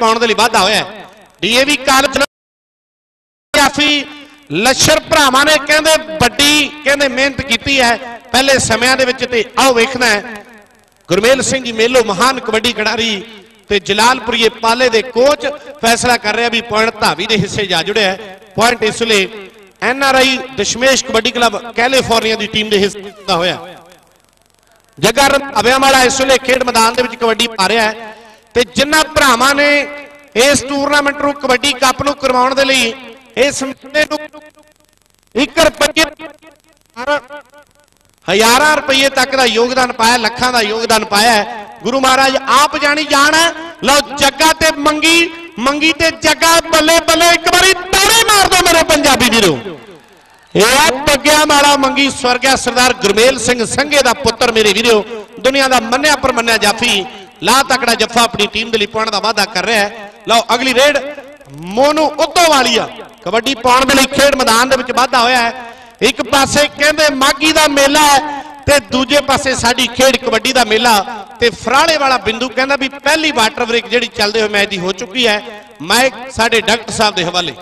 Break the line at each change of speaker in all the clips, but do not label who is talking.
ਪਾਉਣ ਦੇ ਲਈ ਵਾਧਾ ਹੋਇਆ ਡੀਏਵੀ ਕਾਲਜ ਕਾਫੀ ਲੱਸ਼ਰ ਭਰਾਵਾਂ ਨੇ ਕਹਿੰਦੇ, ਵੱਡੀ ਕਹਿੰਦੇ ਮਿਹਨਤ ਕੀਤੀ ਹੈ। ਪਹਿਲੇ ਸਮਿਆਂ ਦੇ ਵਿੱਚ ਤੇ ਆਓ ਵੇਖਣਾ ਹੈ। ਗੁਰਮੇਲ ਸਿੰਘ ਜੀ ਮੇਲੋ ਮਹਾਨ ਕਬੱਡੀ ਖਿਡਾਰੀ ਤੇ ਜਲਾਲਪੁਰੀਏ ਪਾਲੇ ਦੇ ਕੋਚ ਫੈਸਲਾ ਕਰ ਰਿਹਾ ਵੀ ਪੁਆਇੰਟ ਧਾਵੀ ਦੇ ਹਿੱਸੇ ਜਾ ਜੁੜਿਆ ਪੁਆਇੰਟ ਇਸ ਲਈ N R I Dashmesh kabaddi club California the team ਦੇ ਹਿੱਸੇ ਦਾ ਹੋਇਆ। ਜਗਰ ਅਵਿਆਂ ਇਸ ਵੇਲੇ ਖੇਡ ਮੈਦਾਨ ਦੇ ਵਿੱਚ ਕਬੱਡੀ ਪਾ ਰਿਹਾ ਹੈ। ਤੇ ਜਿਨ੍ਹਾਂ ਭਰਾਵਾਂ ਨੇ ਇਸ ਟੂਰਨਾਮੈਂਟ ਨੂੰ ਕਬੱਡੀ ਕੱਪ ਨੂੰ ਕਰਵਾਉਣ ਦੇ ਲਈ ਇਸ ਮੇਲੇ ਨੂੰ 1 ਰੁਪਏ ਹਜ਼ਾਰਾਂ ਰੁਪਏ ਤੱਕ ਦਾ ਯੋਗਦਾਨ ਪਾਇਆ, ਲੱਖਾਂ ਦਾ ਯੋਗਦਾਨ ਪਾਇਆ ਗੁਰੂ ਮਹਾਰਾਜ ਆਪ ਜਾਣੀ ਜਾਣ ਲਓ, ਜੱਗਾ ਤੇ ਮੰਗੀ ਮੰਗੀ ਤੇ ਜੱਗਾ ਬੱਲੇ ਬੱਲੇ, ਇੱਕ ਵਾਰੀ ਤਾੜੀ ਮਾਰ ਦਿਓ ਮੇਰੇ ਪੰਜਾਬੀ ਵੀਰੋ। ਇਹ ਪੱਗਿਆ ਮਾਲਾ ਮੰਗੀ ਸਵਰਗਿਆ ਸਰਦਾਰ ਗੁਰਮੇਲ ਸਿੰਘ ਸੰਘੇ ਦਾ ਪੁੱਤਰ ਮੇਰੇ ਵੀਰੋ। ਦੁਨੀਆ ਦਾ ਮੰਨਿਆ ਪਰਮੰਨਿਆ ਜਾਫੀ ਲਾ ਤਕੜਾ ਜੱਫਾ ਆਪਣੀ ਟੀਮ ਦੇ ਲਈ ਪਾਉਣ ਦਾ ਵਾਅਦਾ ਕਰ ਰਿਹਾ ਹੈ। ਲਓ, ਅਗਲੀ ਰੇਡ ਮੋਨੂ ਵਾਲੀ ਆ। ਕਬੱਡੀ ਪਾਉਣ ਦੇ ਲਈ ਖੇਡ ਮੈਦਾਨ ਦੇ ਵਿੱਚ ਵਾਧਾ ਹੋਇਆ ਹੈ। ਇੱਕ ਪਾਸੇ ਕਹਿੰਦੇ ਮਾਗੀ ਦਾ ਮੇਲਾ ਹੈ ਤੇ ਦੂਜੇ ਪਾਸੇ ਸਾਡੀ ਖੇਡ ਕਬੱਡੀ ਦਾ ਮੇਲਾ। ਤੇ ਫਰਾਲੇ ਵਾਲਾ ਬਿੰਦੂ ਕਹਿੰਦਾ ਵੀ ਪਹਿਲੀ ਵਾਟਰ ਬ੍ਰੇਕ ਜਿਹੜੀ ਚੱਲਦੇ ਹੋਏ ਮੈਚ ਦੀ ਹੋ ਚੁੱਕੀ ਹੈ। ਮੈਂ ਸਾਡੇ ਡਾਕਟਰ ਸਾਹਿਬ ਦੇ ਹਵਾਲੇ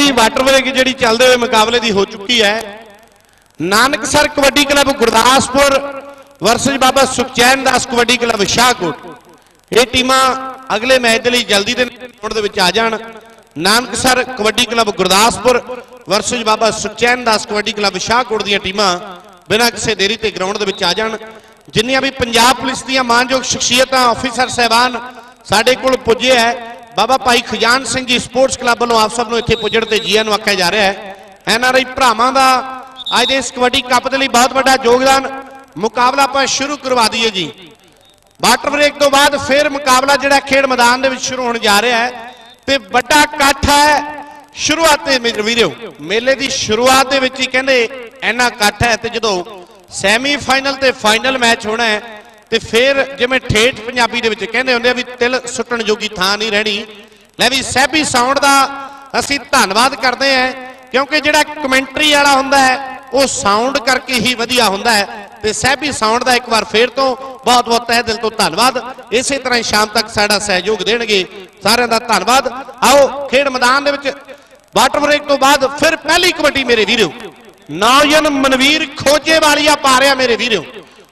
ਪਹਿਲੀ ਵਾਟਰ ਬ੍ਰੇਕ ਜਿਹੜੀ ਚੱਲਦੇ ਹੋਏ ਮੁਕਾਬਲੇ ਦੀ ਹੋ ਚੁੱਕੀ ਹੈ Nanaksar kabaddi club Gurdaspur versus Baba Sukhchain Das kabaddi club Shahkot. ਇਹ ਟੀਮਾਂ ਅਗਲੇ ਮੈਚ ਦੇ ਲਈ ਜਲਦੀ ਦੇ ਰਾਉਂਡ ਦੇ ਵਿੱਚ ਆ ਜਾਣ। Nanaksar kabaddi club Gurdaspur versus Baba Sukhchain Das kabaddi club Shahkot ਦੀਆਂ ਟੀਮਾਂ ਬਿਨਾਂ ਕਿਸੇ ਦੇਰੀ ਤੇ ਗਰਾਊਂਡ ਦੇ ਵਿੱਚ ਆ ਜਾਣ। ਜਿੰਨੀਆਂ ਵੀ ਪੰਜਾਬ ਪੁਲਿਸ ਦੀਆਂ ਮਾਨਯੋਗ ਸ਼ਖਸੀਅਤਾਂ ਅਫੀਸਰ ਸਹਿਬਾਨ ਸਾਡੇ ਕੋਲ ਪੁੱਜੇ ਹੈ ਬਾਬਾ ਭਾਈ ਖਜਾਨ ਸਿੰਘ ਜੀ ਸਪੋਰਟਸ ਕਲੱਬ ਵੱਲੋਂ ਆਪ ਸਭ ਨੂੰ ਇੱਥੇ ਪੁੱਜਣ ਤੇ ਜੀਆਂ ਨੂੰ ਆਖਿਆ ਜਾ ਰਿਹਾ ਹੈ। ਐਨ ਆਰ ਆਈ ਭਰਾਵਾਂ ਦਾ ਅੱਜ ਦੇ ਇਸ ਕਬੱਡੀ ਕੱਪ ਦੇ ਲਈ ਬਹੁਤ ਵੱਡਾ ਯੋਗਦਾਨ ਮੁਕਾਬਲਾ ਆਪਾਂ ਸ਼ੁਰੂ ਕਰਵਾ ਦਈਏ ਜੀ। ਵਾਟਰ ਬ੍ਰੇਕ ਤੋਂ ਬਾਅਦ ਫਿਰ ਮੁਕਾਬਲਾ ਜਿਹੜਾ ਖੇਡ ਮੈਦਾਨ ਦੇ ਵਿੱਚ ਸ਼ੁਰੂ ਹੋਣ ਜਾ ਰਿਹਾ ਹੈ ਤੇ ਵੱਡਾ ਇਕੱਠ ਹੈ ਸ਼ੁਰੂਆਤ ਦੇ ਵਿੱਚ ਵੀਰੋ, ਮੇਲੇ ਦੀ ਸ਼ੁਰੂਆਤ ਦੇ ਵਿੱਚ ਹੀ ਕਹਿੰਦੇ ਇੰਨਾ ਇਕੱਠ ਹੈ ਤੇ ਜਦੋਂ ਸੈਮੀਫਾਈਨਲ ਤੇ ਫਾਈਨਲ ਮੈਚ ਹੋਣਾ ਹੈ ਤੇ ਫਿਰ ਜਿਵੇਂ ਠੇਠ ਪੰਜਾਬੀ ਦੇ ਵਿੱਚ ਕਹਿੰਦੇ ਹੁੰਦੇ ਆ ਵੀ ਤਿਲ ਸੁੱਟਣ ਜੋਗੀ ਥਾਂ ਨਹੀਂ ਰਹਿਣੀ। ਲੈ ਵੀ ਸੈਬੀ ਸਾਊਂਡ ਦਾ ਅਸੀਂ ਧੰਨਵਾਦ ਕਰਦੇ ਹਾਂ, ਕਿਉਂਕਿ ਜਿਹੜਾ ਕਮੈਂਟਰੀ ਵਾਲਾ ਹੁੰਦਾ ਹੈ, ਉਹ ਸਾਊਂਡ ਕਰਕੇ ਹੀ ਵਧੀਆ ਹੁੰਦਾ ਹੈ। ਤੇ ਸਹਿਬੀ ਸਾਊਂਡ ਦਾ ਇੱਕ ਵਾਰ ਫੇਰ ਤੋਂ ਬਹੁਤ ਬਹੁਤ ਤਹਿ ਦਿਲ ਤੋਂ ਧੰਨਵਾਦ। ਇਸੇ ਤਰ੍ਹਾਂ ਹੀ ਸ਼ਾਮ ਤੱਕ ਸਾਡਾ ਸਹਿਯੋਗ ਦੇਣਗੇ। ਸਾਰਿਆਂ ਦਾ ਧੰਨਵਾਦ। ਆਓ, ਖੇਡ ਮੈਦਾਨ ਦੇ ਵਿੱਚ ਵਾਟਰ ਬ੍ਰੇਕ ਤੋਂ ਬਾਅਦ ਫਿਰ ਪਹਿਲੀ ਕਬੱਡੀ ਮੇਰੇ ਵੀਰੋ। ਨੌਜਨ ਮਨਵੀਰ ਖੋਜੇ ਵਾਲੀਆ ਪਾ ਰਿਹਾ ਮੇਰੇ ਵੀਰੋ।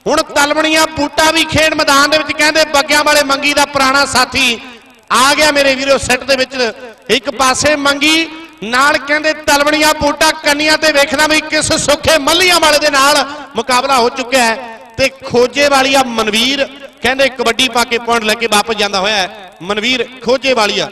ਹੁਣ ਤਲਵਣੀਆਂ ਬੂਟਾ ਵੀ ਖੇਡ ਮੈਦਾਨ ਦੇ ਵਿੱਚ ਕਹਿੰਦੇ ਬੱਗਿਆਂ ਵਾਲੇ ਮੰਗੀ ਦਾ ਪੁਰਾਣਾ ਸਾਥੀ ਆ ਗਿਆ ਮੇਰੇ ਵੀਰੋ ਸੈੱਟ ਦੇ ਵਿੱਚ। ਇੱਕ ਪਾਸੇ ਮੰਗੀ, ਨਾਲ ਕਹਿੰਦੇ ਤਲਵਣੀਆਂ ਬੂਟਾ ਕੰਨੀਆਂ ਤੇ ਵੇਖਣਾ ਵੀ ਕਿਸ ਸੁੱਖੇ ਮੱਲੀਆਂ ਵਾਲੇ ਦੇ ਨਾਲ ਮੁਕਾਬਲਾ ਹੋ ਚੁੱਕਿਆ ਹੈ। ਤੇ ਖੋਜੇ ਵਾਲੀਆ ਮਨਵੀਰ, ਕਹਿੰਦੇ ਕਬੱਡੀ ਪਾ ਕੇ ਪੁਆਇੰਟ ਲੈ ਕੇ ਵਾਪਸ ਜਾਂਦਾ ਹੋਇਆ ਹੈ। ਮਨਵੀਰ ਖੋਜੇ ਵਾਲੀਆ।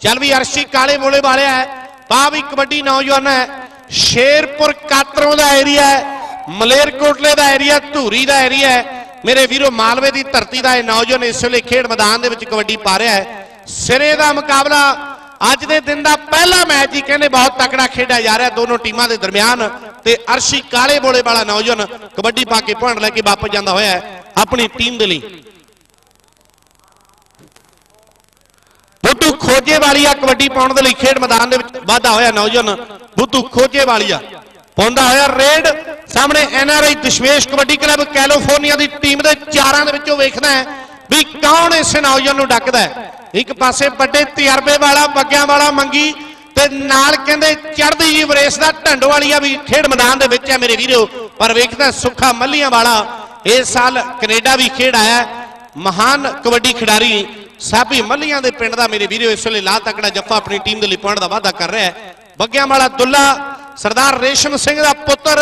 ਚੱਲ ਵੀ ਅਰਸ਼ੀ ਕਾਲੇ ਮੋਲੇ ਵਾਲਿਆ ਹੈ। ਪਾ ਵੀ ਕਬੱਡੀ ਨੌਜਵਾਨ ਹੈ। ਸ਼ੇਰਪੁਰ ਕਾਤਰੋਂ ਦਾ ਏਰੀਆ ਹੈ। ਮਲੇਰਕੋਟਲੇ ਦਾ ਏਰੀਆ ਧੂਰੀ ਦਾ ਏਰੀਆ ਹੈ। ਮੇਰੇ ਵੀਰੋ, ਮਾਲਵੇ ਦੀ ਧਰਤੀ ਦਾ ਇਹ ਨੌਜਵਾਨ ਇਸ ਵੇਲੇ ਖੇਡ ਮੈਦਾਨ ਦੇ ਵਿੱਚ ਕਬੱਡੀ ਪਾ ਰਿਹਾ ਹੈ। ਸਿਰੇ ਦਾ ਮੁਕਾਬਲਾ ਅੱਜ ਦੇ ਦਿਨ ਦਾ ਪਹਿਲਾ ਮੈਚ ਹੀ ਕਹਿੰਦੇ ਬਹੁਤ ਤਕੜਾ ਖੇਡਿਆ ਜਾ ਰਿਹਾ ਦੋਨੋਂ ਟੀਮਾਂ ਦੇ ਦਰਮਿਆਨ ਤੇ ਅਰਸ਼ੀ ਕਾਲੇ ਬੋਲੇ ਵਾਲਾ ਨੌਜਵਾਨ ਕਬੱਡੀ ਪਾ ਕੇ ਪੁਆਇੰਟ ਲੈ ਕੇ ਵਾਪਸ ਜਾਂਦਾ ਹੋਇਆ ਹੈ ਆਪਣੀ ਟੀਮ ਦੇ ਲਈ। ਬੁੱਧੂ ਖੋਜੇ ਵਾਲੀਆ ਕਬੱਡੀ ਪਾਉਣ ਦੇ ਲਈ ਖੇਡ ਮੈਦਾਨ ਦੇ ਵਿੱਚ ਵਾਧਾ ਹੋਇਆ ਨੌਜਵਾਨ ਬੁੱਧੂ ਖੋਜੇ ਵਾਲੀਆ ਪਾਉਂਦਾ ਹੋਇਆ ਰੇਡ ਸਾਹਮਣੇ NRI Dashmesh kabaddi club California ਦੀ ਟੀਮ ਦੇ ਚਾਰਾਂ ਦੇ ਵਿੱਚੋਂ ਵੇਖਦਾ ਹੈ ਵੀ ਕੌਣ ਇਸ ਨੌਜਵਾਨ ਨੂੰ ਡੱਕਦਾ ਹੈ। ਇੱਕ ਪਾਸੇ ਵੱਡੇ ਤਜਰਬੇ ਵਾਲਾ ਬੱਗਿਆਂ ਵਾਲਾ ਮੰਗੀ ਤੇ ਨਾਲ ਕਹਿੰਦੇ ਚੜ੍ਹਦੀ ਜੀ ਵਰੇਸ ਦਾ ਢੰਡੋ ਵਾਲੀਆ ਵੀ ਖੇਡ ਮੈਦਾਨ ਦੇ ਵਿੱਚ ਹੈ ਮੇਰੇ ਵੀਰੋ। ਪਰ ਵੇਖਦਾ ਸੁੱਖਾ ਮੱਲੀਆਂ ਵਾਲਾ ਇਸ ਸਾਲ ਕੈਨੇਡਾ ਵੀ ਖੇਡ ਆਇਆ ਮਹਾਨ ਕਬੱਡੀ ਖਿਡਾਰੀ ਸਾਬੀ ਮੱਲੀਆਂ ਦੇ ਪਿੰਡ ਦਾ ਮੇਰੇ ਵੀਰੋ, ਇਸ ਵੇਲੇ ਲਾ ਤਕੜਾ ਜੱਫਾ ਆਪਣੀ ਟੀਮ ਦੇ ਲਈ ਪਾਉਣ ਦਾ ਵਾਅਦਾ ਕਰ ਰਿਹਾ ਹੈ। ਬੱਗਿਆਂ ਵਾਲਾ ਦੁੱਲਾ ਸਰਦਾਰ ਰੇਸ਼ਮ ਸਿੰਘ ਦਾ ਪੁੱਤਰ,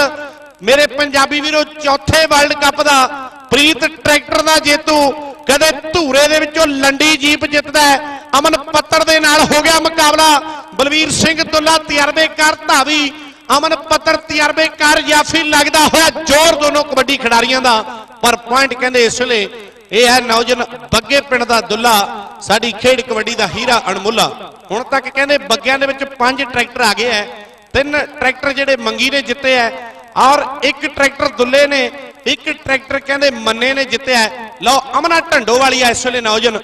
ਮੇਰੇ ਪੰਜਾਬੀ ਵੀਰੋ, ਚੌਥੇ ਵਰਲਡ ਕੱਪ ਦਾ ਪ੍ਰੀਤ ਟਰੈਕਟਰ ਦਾ ਜੇਤੂ, ਕਦੇ ਧੂਰੇ ਦੇ ਵਿੱਚੋਂ ਲੰਡੀ ਜੀਪ ਜਿੱਤਦਾ ਹੈ, ਅਮਨ ਪੱਤਰ ਦੇ ਨਾਲ ਹੋ ਗਿਆ ਮੁਕਾਬਲਾ, ਬਲਵੀਰ ਸਿੰਘ ਦੁੱਲਾ ਤਜਰਬੇਕਾਰ ਧਾਵੀ, ਅਮਨ ਪੱਤਰ ਤਜਰਬੇਕਾਰ ਜਾਫੀ ਲੱਗਦਾ ਹੋਇਆ ਜ਼ੋਰ ਦੋਨੋਂ ਕਬੱਡੀ ਖਿਡਾਰੀਆਂ ਦਾ, ਪਰ ਪੁਆਇੰਟ ਕਹਿੰਦੇ ਇਸ ਵੇਲੇ ਇਹ ਹੈ ਨੌਜਨ ਬੱਗੇ ਪਿੰਡ ਦਾ ਦੁੱਲਾ, ਸਾਡੀ ਖੇਡ ਕਬੱਡੀ ਦਾ ਹੀਰਾ ਅਣਮੁੱਲਾ ਹੁਣ ਤੱਕ ਕਹਿੰਦੇ ਬੱਗਿਆਂ ਦੇ ਵਿੱਚ ਪੰਜ ਟਰੈਕਟਰ ਆ ਗਏ ਐ ਤਿੰਨ ਟਰੈਕਟਰ ਜਿਹੜੇ ਮੰਗੀ ਨੇ ਜਿੱਤੇ ਐ, ਔਰ ਇੱਕ ਟਰੈਕਟਰ ਦੁੱਲੇ ਨੇ, ਇੱਕ ਟਰੈਕਟਰ ਕਹਿੰਦੇ ਮੰਨੇ ਨੇ ਜਿੱਤਿਆ ਲਓ, ਅਮਨਾ ਢੰਡੋ ਵਾਲੀ ਆ ਇਸ ਵੇਲੇ ਨੌਜਵਾਨ।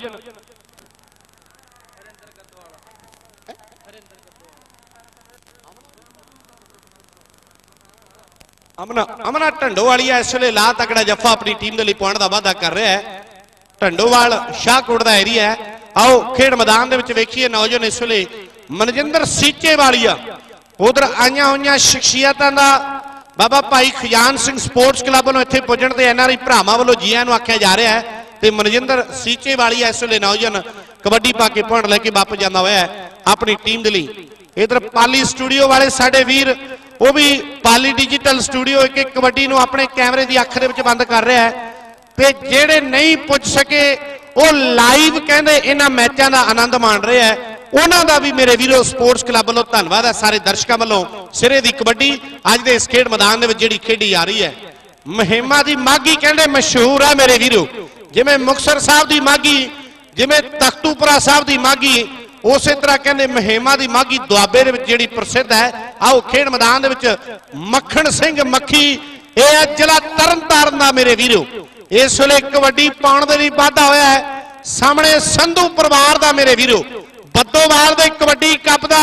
ਅਮਨਾ ਅਮਨਾ ਢੰਡੋ ਵਾਲੀ ਆ ਇਸ ਵੇਲੇ ਲਾ ਤਕੜਾ ਜੱਫਾ ਆਪਣੀ ਟੀਮ ਦੇ ਲਈ ਪੁਆਇੰਟ ਦਾ ਵਾਅਦਾ ਕਰ ਰਿਹਾ ਹੈ ਢੰਡੋਵਾਲ ਸ਼ਾਹਕੋਟ ਦਾ ਏਰੀਆ ਹੈ ਆਓ, ਖੇਡ ਮੈਦਾਨ ਦੇ ਵਿੱਚ ਵੇਖੀਏ ਨੌਜਵਾਨ ਇਸ ਵੇਲੇ। ਮਨਜਿੰਦਰ ਸੀਚੇ ਵਾਲੀਆ ਉਧਰ ਆਈਆਂ ਹੋਈਆਂ ਸ਼ਖਸੀਅਤਾਂ ਦਾ ਬਾਬਾ ਭਾਈ ਖਜ਼ਾਨ ਸਿੰਘ ਸਪੋਰਟਸ ਕਲੱਬ ਵੱਲੋਂ ਇੱਥੇ ਪੁੱਜਣ ਤੇ ਐਨਆਰਆਈ ਭਰਾਵਾਂ ਵੱਲੋਂ ਜੀਆਂ ਨੂੰ ਆਖਿਆ ਜਾ ਰਿਹਾ ਹੈ ਤੇ ਮਨਜਿੰਦਰ ਸੀਚੇ ਵਾਲੀ ਇਸ ਵੇਲੇ ਨੌਜਵਾਨ ਕਬੱਡੀ ਪਾ ਕੇ ਪੁਆਇੰਟ ਲੈ ਕੇ ਵਾਪਸ ਜਾਂਦਾ ਹੋਇਆ ਆਪਣੀ ਟੀਮ ਦੇ ਲਈ। ਇਧਰ ਪਾਲੀ ਸਟੂਡੀਓ ਵਾਲੇ ਸਾਡੇ ਵੀਰ, ਉਹ ਵੀ ਪਾਲੀ ਡਿਜੀਟਲ ਸਟੂਡੀਓ, ਇੱਕ ਇੱਕ ਕਬੱਡੀ ਨੂੰ ਆਪਣੇ ਕੈਮਰੇ ਦੀ ਅੱਖ ਦੇ ਵਿੱਚ ਬੰਦ ਕਰ ਰਿਹਾ ਹੈ। ਤੇ ਜਿਹੜੇ ਨਹੀਂ ਪੁੱਜ ਸਕੇ, ਉਹ ਲਾਈਵ ਕਹਿੰਦੇ ਇਹਨਾਂ ਮੈਚਾਂ ਦਾ ਆਨੰਦ ਮਾਣ ਰਿਹਾ ਆ ਉਹਨਾਂ ਦਾ ਵੀ ਮੇਰੇ ਵੀਰੋ ਸਪੋਰਟਸ ਕਲੱਬ ਵੱਲੋਂ ਧੰਨਵਾਦ ਹੈ। ਸਾਰੇ ਦਰਸ਼ਕਾਂ ਵੱਲੋਂ ਸਿਰੇ ਦੀ ਕਬੱਡੀ ਅੱਜ ਦੇ ਇਸ ਖੇਡ ਮੈਦਾਨ ਦੇ ਵਿੱਚ ਜਿਹੜੀ ਖੇਡੀ ਜਾ ਰਹੀ ਹੈ। ਮਹਿਮਾ ਦੀ ਮਾਗੀ ਕਹਿੰਦੇ ਮਸ਼ਹੂਰ ਹੈ ਮੇਰੇ ਵੀਰੋ। ਜਿਵੇਂ ਮੁਕਸਰ ਸਾਹਿਬ ਦੀ ਮਾਗੀ ਜਿਵੇਂ ਤਖਤੂਪੁਰਾ ਸਾਹਿਬ ਦੀ ਮਾਗੀ ਉਸੇ ਤਰ੍ਹਾਂ ਕਹਿੰਦੇ ਮਹਿਮਾ ਦੀ ਮਾਗੀ ਦੁਆਬੇ ਦੇ ਵਿੱਚ ਜਿਹੜੀ ਪ੍ਰਸਿੱਧ ਹੈ। ਆਓ ਖੇਡ ਮੈਦਾਨ ਦੇ ਵਿੱਚ ਮੱਖਣ ਸਿੰਘ ਮੱਖੀ, ਇਹ ਹੈ ਜ਼ਿਲ੍ਹਾ ਤਰਨਤਾਰਨ ਦਾ ਮੇਰੇ ਵੀਰੋ। ਇਸ ਵੇਲੇ ਕਬੱਡੀ ਪਾਉਣ ਦੇ ਲਈ ਵਾਧਾ ਹੋਇਆ ਹੈ। ਸਾਹਮਣੇ ਸੰਧੂ ਪਰਿਵਾਰ ਦਾ ਮੇਰੇ ਵੀਰੋ। ਬੱਦੋਵਾਲ ਦੇ ਕਬੱਡੀ ਕੱਪ ਦਾ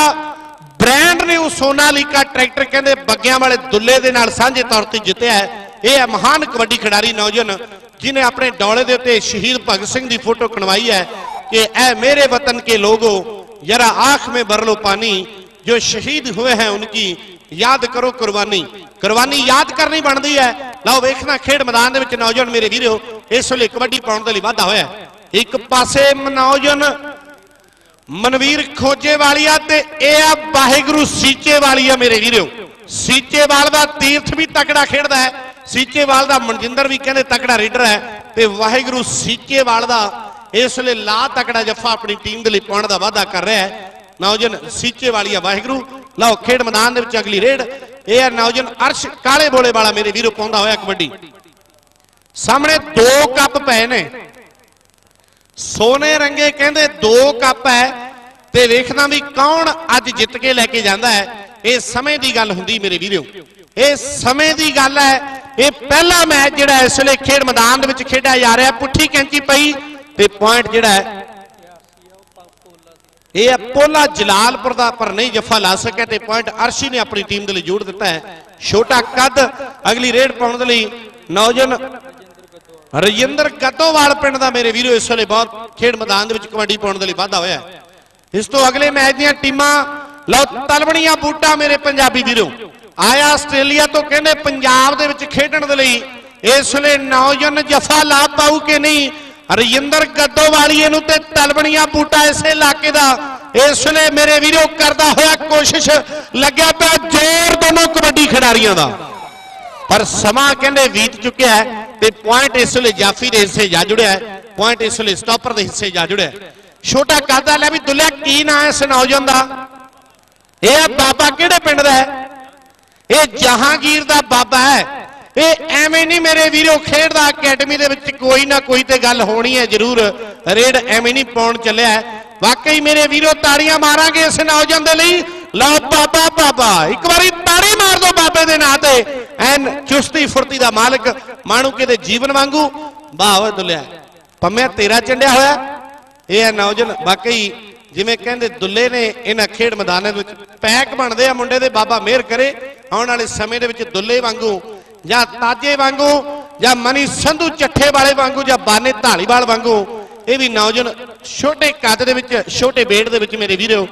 ਬ੍ਰਾਂਡ ਨਿਊ ਸੋਨਾਲੀਕਾ ਟਰੈਕਟਰ ਕਹਿੰਦੇ ਬੱਗਿਆਂ ਵਾਲੇ ਦੁੱਲੇ ਦੇ ਨਾਲ ਸਾਂਝੇ ਤੌਰ ਤੇ ਜਿੱਤਿਆ ਹੈ। ਇਹ ਹੈ ਮਹਾਨ ਕਬੱਡੀ ਖਿਡਾਰੀ ਨੌਜਵਾਨ ਜਿਨੇ ਆਪਣੇ ਡੌਲੇ ਦੇ ਉੱਤੇ ਸ਼ਹੀਦ ਭਗਤ ਸਿੰਘ ਦੀ ਫੋਟੋ ਕਣਵਾਈ ਹੈ ਕਿ ਐ ਮੇਰੇ ਵਤਨ ਕੇ ਲੋਗੋ, ਯਰਾ ਆਖ ਮੇ ਭਰ ਲੋ ਪਾਣੀ ਜੋ ਸ਼ਹੀਦ ਹੋਏ ਹੈ ਉਨਕੀ, ਯਾਦ ਕਰੋ ਕੁਰਬਾਨੀ। ਕੁਰਬਾਨੀ ਯਾਦ ਕਰਨੀ ਬਣਦੀ ਹੈ। ਲਓ ਵੇਖਣਾ ਖੇਡ ਮੈਦਾਨ ਦੇ ਵਿੱਚ ਨੌਜਵਾਨ ਮੇਰੇ ਵੀਰੋ, ਇਸ ਵੇਲੇ ਕਬੱਡੀ ਪਾਉਣ ਦੇ ਲਈ ਵਾਧਾ ਹੋਇਆ ਇੱਕ ਪਾਸੇ ਨੌਜਵਾਨ ਮਨਵੀਰ ਖੋਜੇ ਵਾਲੀਆ ਤੇ ਇਹ ਆ ਵਾਹਿਗੁਰੂ ਸੀਚੇ ਵਾਲੀਆ ਮੇਰੇ ਵੀਰੋ। ਸੀਚੇਵਾਲ ਦਾ ਤੀਰਥ ਵੀ ਤਕੜਾ ਖੇਡਦਾ ਹੈ। ਸੀਚੇਵਾਲ ਦਾ ਮਨਜਿੰਦਰ ਵੀ ਕਹਿੰਦੇ ਤਕੜਾ ਰੀਡਰ ਹੈ। ਤੇ ਵਾਹਿਗੁਰੂ ਸੀਚੇਵਾਲ ਦਾ ਇਸ ਵੇਲੇ ਲਾ ਤਕੜਾ ਜੱਫਾ ਆਪਣੀ ਟੀਮ ਦੇ ਲਈ ਪਾਉਣ ਦਾ ਵਾਅਦਾ ਕਰ ਰਿਹਾ ਹੈ। ਨੌਜਵਾਨ ਸੀਚੇ ਵਾਲੀਆ ਵਾਹਿਗੁਰੂ। ਲਓ, ਖੇਡ ਮੈਦਾਨ ਦੇ ਵਿੱਚ ਅਗਲੀ ਰੇਡ। ਇਹ ਹੈ ਨੌਜਵਾਨ ਅਰਸ਼ ਕਾਲੇ ਬੋਲੇ ਵਾਲਾ ਮੇਰੇ ਵੀਰੋ, ਪਾਉਂਦਾ ਹੋਇਆ ਕਬੱਡੀ। ਸਾਹਮਣੇ ਦੋ ਕੱਪ ਪਏ ਨੇ। ਸੋਨੇ ਰੰਗੇ ਕਹਿੰਦੇ ਦੋ ਕੱਪ ਹੈ ਤੇ ਵੇਖਣਾ ਵੀ ਕੌਣ ਅੱਜ ਜਿੱਤ ਕੇ ਲੈ ਕੇ ਜਾਂਦਾ ਹੈ। ਇਹ ਸਮੇਂ ਦੀ ਗੱਲ ਹੁੰਦੀ ਮੇਰੇ ਵੀਰੋ। ਇਹ ਸਮੇਂ ਦੀ ਗੱਲ ਹੈ। ਇਹ ਪਹਿਲਾ ਮੈਚ ਜਿਹੜਾ ਇਸ ਵੇਲੇ ਖੇਡ ਮੈਦਾਨ ਦੇ ਵਿੱਚ ਖੇਡਿਆ ਜਾ ਰਿਹਾ। ਪੁੱਠੀ ਕੈਂਚੀ ਪਈ ਤੇ ਪੁਆਇੰਟ ਜਿਹੜਾ ਹੈ, ਇਹ ਹੈ ਪੋਲਾ ਜਲਾਲਪੁਰ ਦਾ ਪਰ ਨਹੀਂ ਜੱਫਾ ਲਾ ਸਕਿਆ ਤੇ ਪੁਆਇੰਟ ਅਰਸ਼ੀ ਨੇ ਆਪਣੀ ਟੀਮ ਦੇ ਲਈ ਜੋੜ ਦਿੱਤਾ ਹੈ। ਛੋਟਾ ਕੱਦ ਅਗਲੀ ਰੇਡ ਪਾਉਣ ਦੇ ਲਈ ਨੌਜਵਾਨ ਰਜਿੰਦਰ ਗੱਦੋਵਾਲ ਪਿੰਡ ਦਾ ਮੇਰੇ ਵੀਰੋ, ਇਸ ਵੇਲੇ ਬਹੁਤ ਖੇਡ ਮੈਦਾਨ ਦੇ ਵਿੱਚ ਕਬੱਡੀ ਪਾਉਣ ਦੇ ਲਈ ਵਾਧਾ ਹੋਇਆ ਇਸ ਤੋਂ ਅਗਲੇ ਮੈਚ ਦੀਆਂ ਟੀਮਾਂ, ਲਓ, ਤਲਵਣੀਆਂ ਬੂਟਾ ਮੇਰੇ ਪੰਜਾਬੀ ਵੀਰੋ। ਆਇਆ ਆਸਟ੍ਰੇਲੀਆ ਤੋਂ ਕਹਿੰਦੇ ਪੰਜਾਬ ਦੇ ਵਿੱਚ ਖੇਡਣ ਦੇ ਲਈ। ਇਸ ਵੇਲੇ ਨੌਜਵਾਨ ਜਫਾ ਲਾ ਪਾਉ ਕਿ ਨਹੀਂ? ਰਜਿੰਦਰ ਗੱਦੋਵਾਲੀਏ ਨੂੰ ਤੇ ਤਲਵਣੀਆਂ ਬੂਟਾ ਇਸੇ ਇਲਾਕੇ ਦਾ। ਇਸ ਵੇਲੇ ਮੇਰੇ ਵੀਰੋ, ਕਰਦਾ ਹੋਇਆ ਕੋਸ਼ਿਸ਼, ਲੱਗਿਆ ਪਿਆ ਜ਼ੋਰ ਦੋਨੋਂ ਕਬੱਡੀ ਖਿਡਾਰੀਆਂ ਦਾ। ਪਰ ਸਮਾਂ ਕਹਿੰਦੇ ਬੀਤ ਚੁੱਕਿਆ ਹੈ ਤੇ ਪੁਆਇੰਟ ਇਸ ਵੇਲੇ ਜਾਫੀ ਦੇ ਹਿੱਸੇ ਜਾ ਜੁੜਿਆ ਹੈ ਪੁਆਇੰਟ ਇਸ ਵੇਲੇ ਸਟਾਪਰ ਦੇ ਹਿੱਸੇ ਜਾ ਜੁੜਿਆ ਛੋਟਾ ਕਾਦਾ ਲੈ ਵੀ ਦੁੱਲਿਆ, ਕੀ ਨਾਂ ਹੈ ਇਸ ਨੌਜਵਾਨ ਦਾ? ਇਹ ਆ ਬਾਬਾ ਕਿਹੜੇ ਪਿੰਡ ਦਾ ਹੈ? ਇਹ ਜਹਾਂਗੀਰ ਦਾ ਬਾਬਾ ਹੈ। ਇਹ ਐਵੇਂ ਨਹੀਂ ਮੇਰੇ ਵੀਰੋ, ਖੇਡਦਾ ਅਕੈਡਮੀ ਦੇ ਵਿੱਚ ਕੋਈ ਨਾ ਕੋਈ ਤੇ ਗੱਲ ਹੋਣੀ ਹੈ ਜ਼ਰੂਰ। ਰੇਡ ਐਵੇਂ ਨਹੀਂ ਪਾਉਣ ਚੱਲਿਆ ਵਾਕਈ ਮੇਰੇ ਵੀਰੋ, ਤਾੜੀਆਂ ਮਾਰਾਂਗੇ ਇਸ ਨੌਜਵਾਨ ਦੇ ਲਈ। ਲਓ ਬਾਬਾ ਬਾਬਾ ਇੱਕ ਵਾਰੀ ਤਾੜੀ ਮਾਰ ਦਿਓ ਬਾਬੇ ਦੇ ਨਾਂ ਤੇ। ਐਨ ਚੁਸਤੀ ਫੁਰਤੀ ਦਾ ਮਾਲਕ ਮਾਣੂਕੇ ਦੇ ਜੀਵਨ ਵਾਂਗੂ। ਬਾਹ ਦੁੱਲਿਆ। ਪੰਮਿਆ, ਤੇਰਾ ਚੰਡਿਆ ਹੋਇਆ। ਇਹ ਹੈ ਨੌਜਵਾਨ। ਵਾਕਈ, ਜਿਵੇਂ ਕਹਿੰਦੇ ਦੁੱਲੇ ਨੇ ਇਹਨਾਂ ਖੇਡ ਮੈਦਾਨਾਂ ਵਿੱਚ ਪੈਕ ਬਣਦੇ ਆ ਮੁੰਡੇ ਦੇ, ਬਾਬਾ ਮਿਹਰ ਕਰੇ। ਆਉਣ ਵਾਲੇ ਸਮੇਂ ਦੇ ਵਿੱਚ ਦੁੱਲੇ ਵਾਂਗੂ ਜਾਂ ਤਾਜੇ ਵਾਂਗੂ ਜਾਂ ਮਨੀ ਸੰਧੂ ਚੱਠੇ ਵਾਲੇ ਵਾਂਗੂ ਜਾਂ ਬਾਨੇ ਢਾਲੀਵਾਲ ਵਾਂਗੂ, ਇਹ ਵੀ ਨੌਜਵਾਨ ਛੋਟੇ ਕੱਦ ਦੇ ਵਿੱਚ, ਛੋਟੇ ਵੇਟ ਦੇ ਵਿੱਚ ਮੇਰੇ ਵੀਰੋ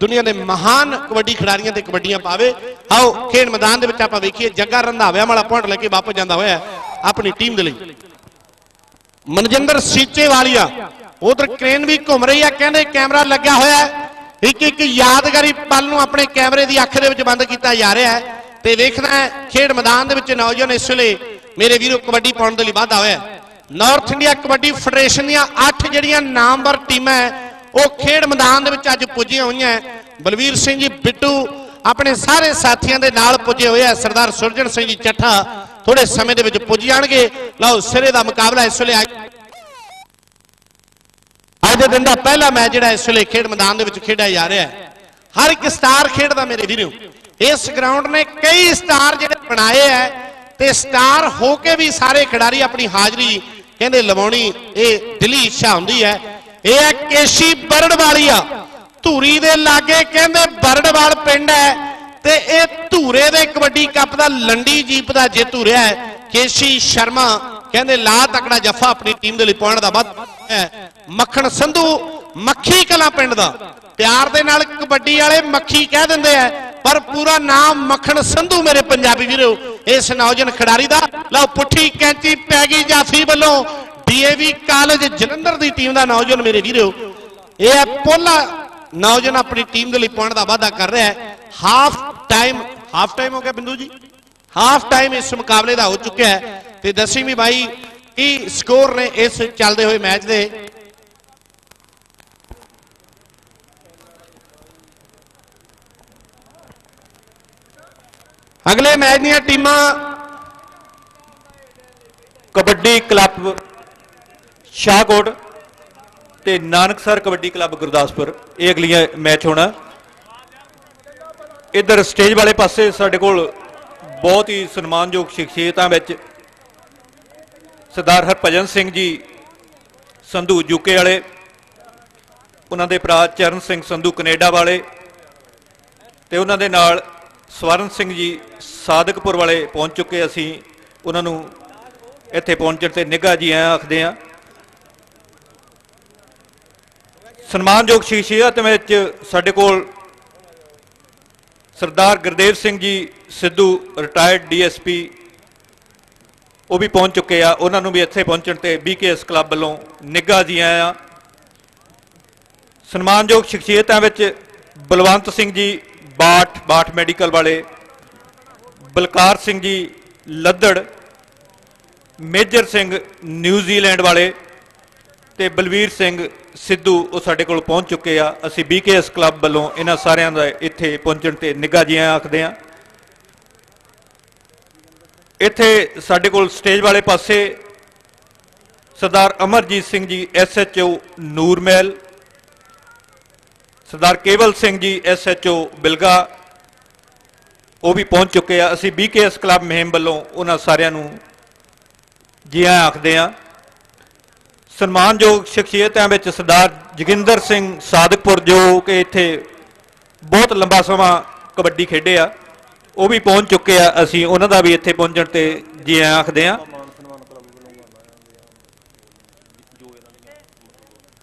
ਦੁਨੀਆ ਦੇ ਮਹਾਨ ਕਬੱਡੀ ਖਿਡਾਰੀਆਂ ਤੇ ਕਬੱਡੀਆਂ ਪਾਵੇ। ਆਓ, ਖੇਡ ਮੈਦਾਨ ਦੇ ਵਿੱਚ ਆਪਾਂ ਵੇਖੀਏ, ਜੱਗਾ ਰੰਧਾਵਿਆਂ ਵਾਲਾ ਪੁਆਇੰਟ ਲੈ ਕੇ ਵਾਪਸ ਜਾਂਦਾ ਹੋਇਆ ਆਪਣੀ ਟੀਮ ਦੇ ਲਈ। ਮਨਜਿੰਦਰ ਸੀਚੇ ਵਾਲੀਆ ਉਧਰ ਕ੍ਰੇਨ ਵੀ ਘੁੰਮ ਰਹੀ ਆ ਕਹਿੰਦੇ ਕੈਮਰਾ ਲੱਗਿਆ ਹੋਇਆ ਹੈ। ਇੱਕ ਇੱਕ ਯਾਦਗਾਰੀ ਪਲ ਨੂੰ ਆਪਣੇ ਕੈਮਰੇ ਦੀ ਅੱਖ ਦੇ ਵਿੱਚ ਬੰਦ ਕੀਤਾ ਜਾ ਰਿਹਾ ਹੈ। ਤੇ ਵੇਖਣਾ ਹੈ, ਖੇਡ ਮੈਦਾਨ ਦੇ ਵਿੱਚ ਨੌਜਵਾਨ ਇਸ ਵੇਲੇ ਮੇਰੇ ਵੀਰੋ ਕਬੱਡੀ ਪਾਉਣ ਦੇ ਲਈ ਵਾਧਾ ਹੋਇਆ ਹੈ। ਨਾਰਥ ਇੰਡੀਆ ਕਬੱਡੀ ਫੈਡਰੇਸ਼ਨ ਦੀਆਂ 8 ਜਿਹੜੀਆਂ ਨਾਮਵਰ ਟੀਮਾਂ ਹੈ ਉਹ ਖੇਡ ਮੈਦਾਨ ਦੇ ਵਿੱਚ ਅੱਜ ਪੁੱਜੀਆਂ ਹੋਈਆਂ ਹੈ। ਬਲਵੀਰ ਸਿੰਘ ਜੀ, ਬਿੱਟੂ, ਆਪਣੇ ਸਾਰੇ ਸਾਥੀਆਂ ਦੇ ਨਾਲ ਪੁੱਜੇ ਹੋਏ ਆ। ਸਰਦਾਰ ਸੁਰਜਣ ਸਿੰਘ ਜੀ ਚੱਠਾ ਥੋੜੇ ਸਮੇਂ ਦੇ ਵਿੱਚ ਪੁੱਜ ਜਾਣਗੇ। ਲਓ, ਸਿਰੇ ਦਾ ਮੁਕਾਬਲਾ ਇਸ ਵੇਲੇ ਅੱਜ ਅੱਜ ਦੇ ਦਿਨ ਦਾ ਪਹਿਲਾ ਮੈਚ ਜਿਹੜਾ ਇਸ ਵੇਲੇ ਖੇਡ ਮੈਦਾਨ ਦੇ ਵਿੱਚ ਖੇਡਿਆ ਜਾ ਰਿਹਾ ਹੈ। ਹਰ ਇੱਕ ਸਟਾਰ ਖੇਡਦਾ ਮੇਰੇ ਵੀਰੋ। ਇਸ ਗਰਾਊਂਡ ਨੇ ਕਈ ਸਟਾਰ ਜਿਹੜੇ ਬਣਾਏ ਐ ਤੇ ਸਟਾਰ ਹੋ ਕੇ ਵੀ ਸਾਰੇ ਖਿਡਾਰੀ ਆਪਣੀ ਹਾਜ਼ਰੀ ਕਹਿੰਦੇ ਲਵਾਉਣੀ, ਇਹ ਦਿਲੀ ਇੱਛਾ ਹੁੰਦੀ ਹੈ। ਇਹ ਹੈ ਕੇਸ਼ੀ ਆ ਧੂਰੀ ਦੇ ਲਾਗੇ ਕਹਿੰਦੇ ਬਰੜਵਾਲ ਪਿੰਡ ਹੈ ਤੇ ਇਹ ਧੂਰੇ ਦੇ ਕਬੱਡੀ ਕੱਪ ਦਾ ਲੰਡੀ ਜੀਪ ਦਾ ਜੇਤੂ ਰਿਹਾ ਹੈ। ਕੇਸ਼ੀ ਸ਼ਰਮਾ ਕਹਿੰਦੇ ਲਾ ਤਕੜਾ ਜੱਫਾ ਆਪਣੀ ਟੀਮ ਦੇ ਲਈ ਪਾਉਣ ਦਾ ਵੱਧ ਹੈ। ਮੱਖਣ ਸੰਧੂ, ਮੱਖੀ ਕਲਾ ਪਿੰਡ ਦਾ। ਪਿਆਰ ਦੇ ਨਾਲ ਕਬੱਡੀ ਵਾਲੇ ਮੱਖੀ ਕਹਿ ਦਿੰਦੇ ਆ, ਪਰ ਪੂਰਾ ਨਾਮ ਮੱਖਣ ਸੰਧੂ ਮੇਰੇ ਪੰਜਾਬੀ ਵੀਰੋ। ਇਸ ਨੌਜਵਾਨ ਖਿਡਾਰੀ ਦਾ। ਲਓ ਪੁੱਠੀ ਕੈਂਚੀ ਪੈ ਗਈ ਜਾਫੀ ਵੱਲੋਂ। ਡੀਏਵੀ ਕਾਲਜ ਜਲੰਧਰ ਦੀ ਟੀਮ ਦਾ ਨੌਜਵਾਨ ਮੇਰੇ ਵੀਰੋ, ਇਹ ਹੈ ਪੋਲਾ ਨੌਜਵਾਨ ਆਪਣੀ ਟੀਮ ਦੇ ਲਈ ਪੁਆਇੰਟ ਦਾ ਵਾਅਦਾ ਕਰ ਰਿਹਾ ਹੈ। ਹਾਫ ਟਾਈਮ ਹਾਫ ਟਾਈਮ ਹੋ ਗਿਆ ਬਿੰਦੂ ਜੀ। ਹਾਫ ਟਾਈਮ ਇਸ ਮੁਕਾਬਲੇ ਦਾ ਹੋ ਚੁੱਕਿਆ ਹੈ। ਤੇ ਦੱਸੀ ਵੀ ਭਾਈ ਕੀ ਸਕੋਰ ਨੇ ਇਸ ਚੱਲਦੇ ਹੋਏ ਮੈਚ ਦੇ? ਅਗਲੇ ਮੈਚ ਦੀਆਂ ਟੀਮਾਂ
ਕਬੱਡੀ ਕਲੱਬ ਸ਼ਾਹਕੋਟ ਤੇ ਨਾਨਕਸਰ ਕਬੱਡੀ ਕਲੱਬ ਗੁਰਦਾਸਪੁਰ। ਇਹ ਅਗਲੀਆਂ ਮੈਚ ਹੋਣਾ। ਇੱਧਰ ਸਟੇਜ ਵਾਲੇ ਪਾਸੇ ਸਾਡੇ ਕੋਲ ਬਹੁਤ ਹੀ ਸਨਮਾਨਯੋਗ ਸ਼ਖਸੀਅਤਾਂ ਵਿੱਚ ਸਰਦਾਰ ਹਰਭਜਨ ਸਿੰਘ ਜੀ, ਸੰਧੂ ਯੂਕੇ ਵਾਲੇ, ਉਹਨਾਂ ਦੇ ਭਰਾ ਚਰਨ ਸਿੰਘ, ਸੰਧੂ ਕੈਨੇਡਾ ਵਾਲੇ ਤੇ ਉਹਨਾਂ ਦੇ ਨਾਲ ਸਵਰਨ ਸਿੰਘ ਜੀ ਸਾਦਕਪੁਰ ਵਾਲੇ ਪਹੁੰਚ ਚੁੱਕੇ। ਅਸੀਂ ਉਹਨਾਂ ਨੂੰ ਇੱਥੇ ਪਹੁੰਚਣ ਤੇ ਨਿੱਘਾ ਜੀ ਆਇਆਂ ਆਖਦੇ ਆ। ਸਨਮਾਨਯੋਗ ਸ਼ਖਸੀਅਤ ਵਿੱਚ ਸਾਡੇ ਕੋਲ ਸਰਦਾਰ ਗੁਰਦੇਵ ਸਿੰਘ ਜੀ ਸਿੱਧੂ ਰਿਟਾਇਰਡ ਡੀਐਸਪੀ ਉਹ ਵੀ ਪਹੁੰਚ ਚੁੱਕੇ ਆ। ਉਹਨਾਂ ਨੂੰ ਵੀ ਇੱਥੇ ਪਹੁੰਚਣ ਤੇ ਬੀਕੇਐਸ ਕਲੱਬ ਵੱਲੋਂ ਨਿੱਘਾ ਜੀ ਆਇਆਂ। ਸਨਮਾਨਯੋਗ ਸ਼ਖਸੀਅਤਾਂ ਵਿੱਚ ਬਲਵੰਤ ਸਿੰਘ ਜੀ, ਬਾਠ ਬਾਠ ਮੈਡੀਕਲ ਵਾਲੇ, ਬਲਕਾਰ ਸਿੰਘ ਜੀ, ਲੱਦੜ, ਮੇਜਰ ਸਿੰਘ ਨਿਊਜ਼ੀਲੈਂਡ ਵਾਲੇ ਤੇ ਬਲਵੀਰ ਸਿੰਘ ਸਿੱਧੂ ਉਹ ਸਾਡੇ ਕੋਲ ਪਹੁੰਚ ਚੁੱਕੇ ਆ। ਅਸੀਂ ਬੀਕੇਐਸ ਕਲੱਬ ਵੱਲੋਂ ਇਹਨਾਂ ਸਾਰਿਆਂ ਦਾ ਇੱਥੇ ਪਹੁੰਚਣ ਤੇ ਨਿੱਘਾ ਜੀਆਂ ਆਖਦੇ ਆ। ਇੱਥੇ ਸਾਡੇ ਕੋਲ ਸਟੇਜ ਵਾਲੇ ਪਾਸੇ ਸਰਦਾਰ ਅਮਰਜੀਤ ਸਿੰਘ ਜੀ ਐਸਐਚਓ ਨੂਰਮਹਿਲ। ਸਰਦਾਰ ਕੇਵਲ ਸਿੰਘ ਜੀ ਐਸਐਚਓ ਬਿਲਗਾ। ਉਹ ਵੀ ਪਹੁੰਚ ਚੁੱਕੇ ਆ। ਅਸੀਂ ਬੀਕੇਐਸ ਕਲੱਬ ਮਹਿਮ ਵੱਲੋਂ ਉਹਨਾਂ ਸਾਰਿਆਂ ਨੂੰ ਜੀ ਆਖਦੇ ਆ। ਸਨਮਾਨਯੋਗ ਸ਼ਖਸੀਅਤਾਂ ਵਿੱਚ ਸਰਦਾਰ ਜਗਿੰਦਰ ਸਿੰਘ ਸਾਦਕਪੁਰ, ਜੋ ਕਿ ਇੱਥੇ ਬਹੁਤ ਲੰਬਾ ਸਮਾਂ ਕਬੱਡੀ ਖੇਡੇ ਆ, ਉਹ ਵੀ ਪਹੁੰਚ ਚੁੱਕੇ ਆ। ਅਸੀਂ ਉਹਨਾਂ ਦਾ ਵੀ ਇੱਥੇ ਪਹੁੰਚਣ ਤੇ ਜੀ ਆਇਆਂ ਆਖਦੇ ਆ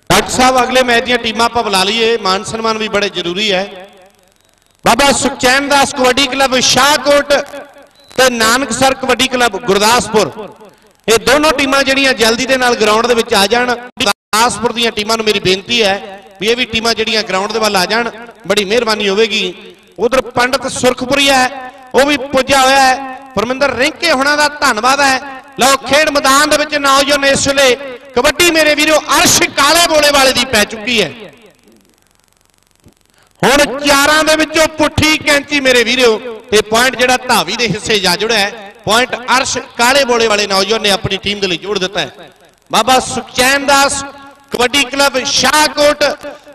ਡਾਕਟਰ ਸਾਹਿਬ, ਅਗਲੇ ਮੈਚ ਦੀਆਂ ਟੀਮਾਂ ਆਪਾਂ ਬੁਲਾ ਲਈਏ। ਮਾਨ ਸਨਮਾਨ ਵੀ ਬੜੇ ਜ਼ਰੂਰੀ ਹੈ। ਬਾਬਾ ਸੁਖਚੈਨ ਦਾਸ ਕਬੱਡੀ ਕਲੱਬ, ਸ਼ਾਹਕੋਟ ਤੇ ਨਾਨਕਸਰ ਕਬੱਡੀ ਕਲੱਬ, ਗੁਰਦਾਸਪੁਰ। ਇਹ ਦੋਨੋਂ ਟੀਮਾਂ ਜਿਹੜੀਆਂ ਜਲਦੀ ਦੇ ਨਾਲ ਗਰਾਊਂਡ ਦੇ ਵਿੱਚ ਆ ਜਾਣ ਗੁਰਦਾਸਪੁਰ ਦੀਆਂ ਟੀਮਾਂ ਨੂੰ ਮੇਰੀ ਬੇਨਤੀ ਹੈ ਵੀ ਇਹ ਵੀ ਟੀਮਾਂ ਜਿਹੜੀਆਂ ਗਰਾਊਂਡ ਦੇ ਵੱਲ ਆ ਜਾਣ, ਬੜੀ ਮਿਹਰਬਾਨੀ ਹੋਵੇਗੀ। ਉਧਰ ਪੰਡਤ ਸੁਰਖਪੁਰੀ ਹੈ, ਉਹ ਵੀ ਪੁੱਜਿਆ ਹੋਇਆ ਹੈ। ਪਰਮਿੰਦਰ ਰਿੰਕੇ ਹੁਣਾਂ ਦਾ ਧੰਨਵਾਦ ਹੈ। ਲਓ, ਖੇਡ ਮੈਦਾਨ ਦੇ ਵਿੱਚ ਨੌਜਵਾਨ ਇਸ ਵੇਲੇ ਕਬੱਡੀ ਮੇਰੇ ਵੀਰੋ ਅਰਸ਼ ਕਾਲੇ ਬੋਲੇ ਵਾਲੇ ਦੀ ਪੈ ਚੁੱਕੀ ਹੈ। ਹੁਣ ਚਾਰਾਂ ਦੇ ਵਿੱਚੋਂ ਪੁੱਠੀ ਕੈਂਚੀ ਮੇਰੇ ਵੀਰੋ, ਤੇ ਪੁਆਇੰਟ ਜਿਹੜਾ ਧਾਵੀ ਦੇ ਹਿੱਸੇ ਜਾ ਜੁੜਿਆ ਹੈ। ਪੁਆਇੰਟ ਅਰਸ਼ ਕਾਲੇ ਬੋਲੇ ਵਾਲੇ ਨੌਜਵਾਨ ਨੇ ਆਪਣੀ ਟੀਮ ਦੇ ਲਈ ਜੋੜ ਦਿੱਤਾ ਹੈ ਬਾਬਾ ਸੁਖਚੈਨ ਦਾਸ ਕਬੱਡੀ ਕਲੱਬ ਸ਼ਾਹਕੋਟ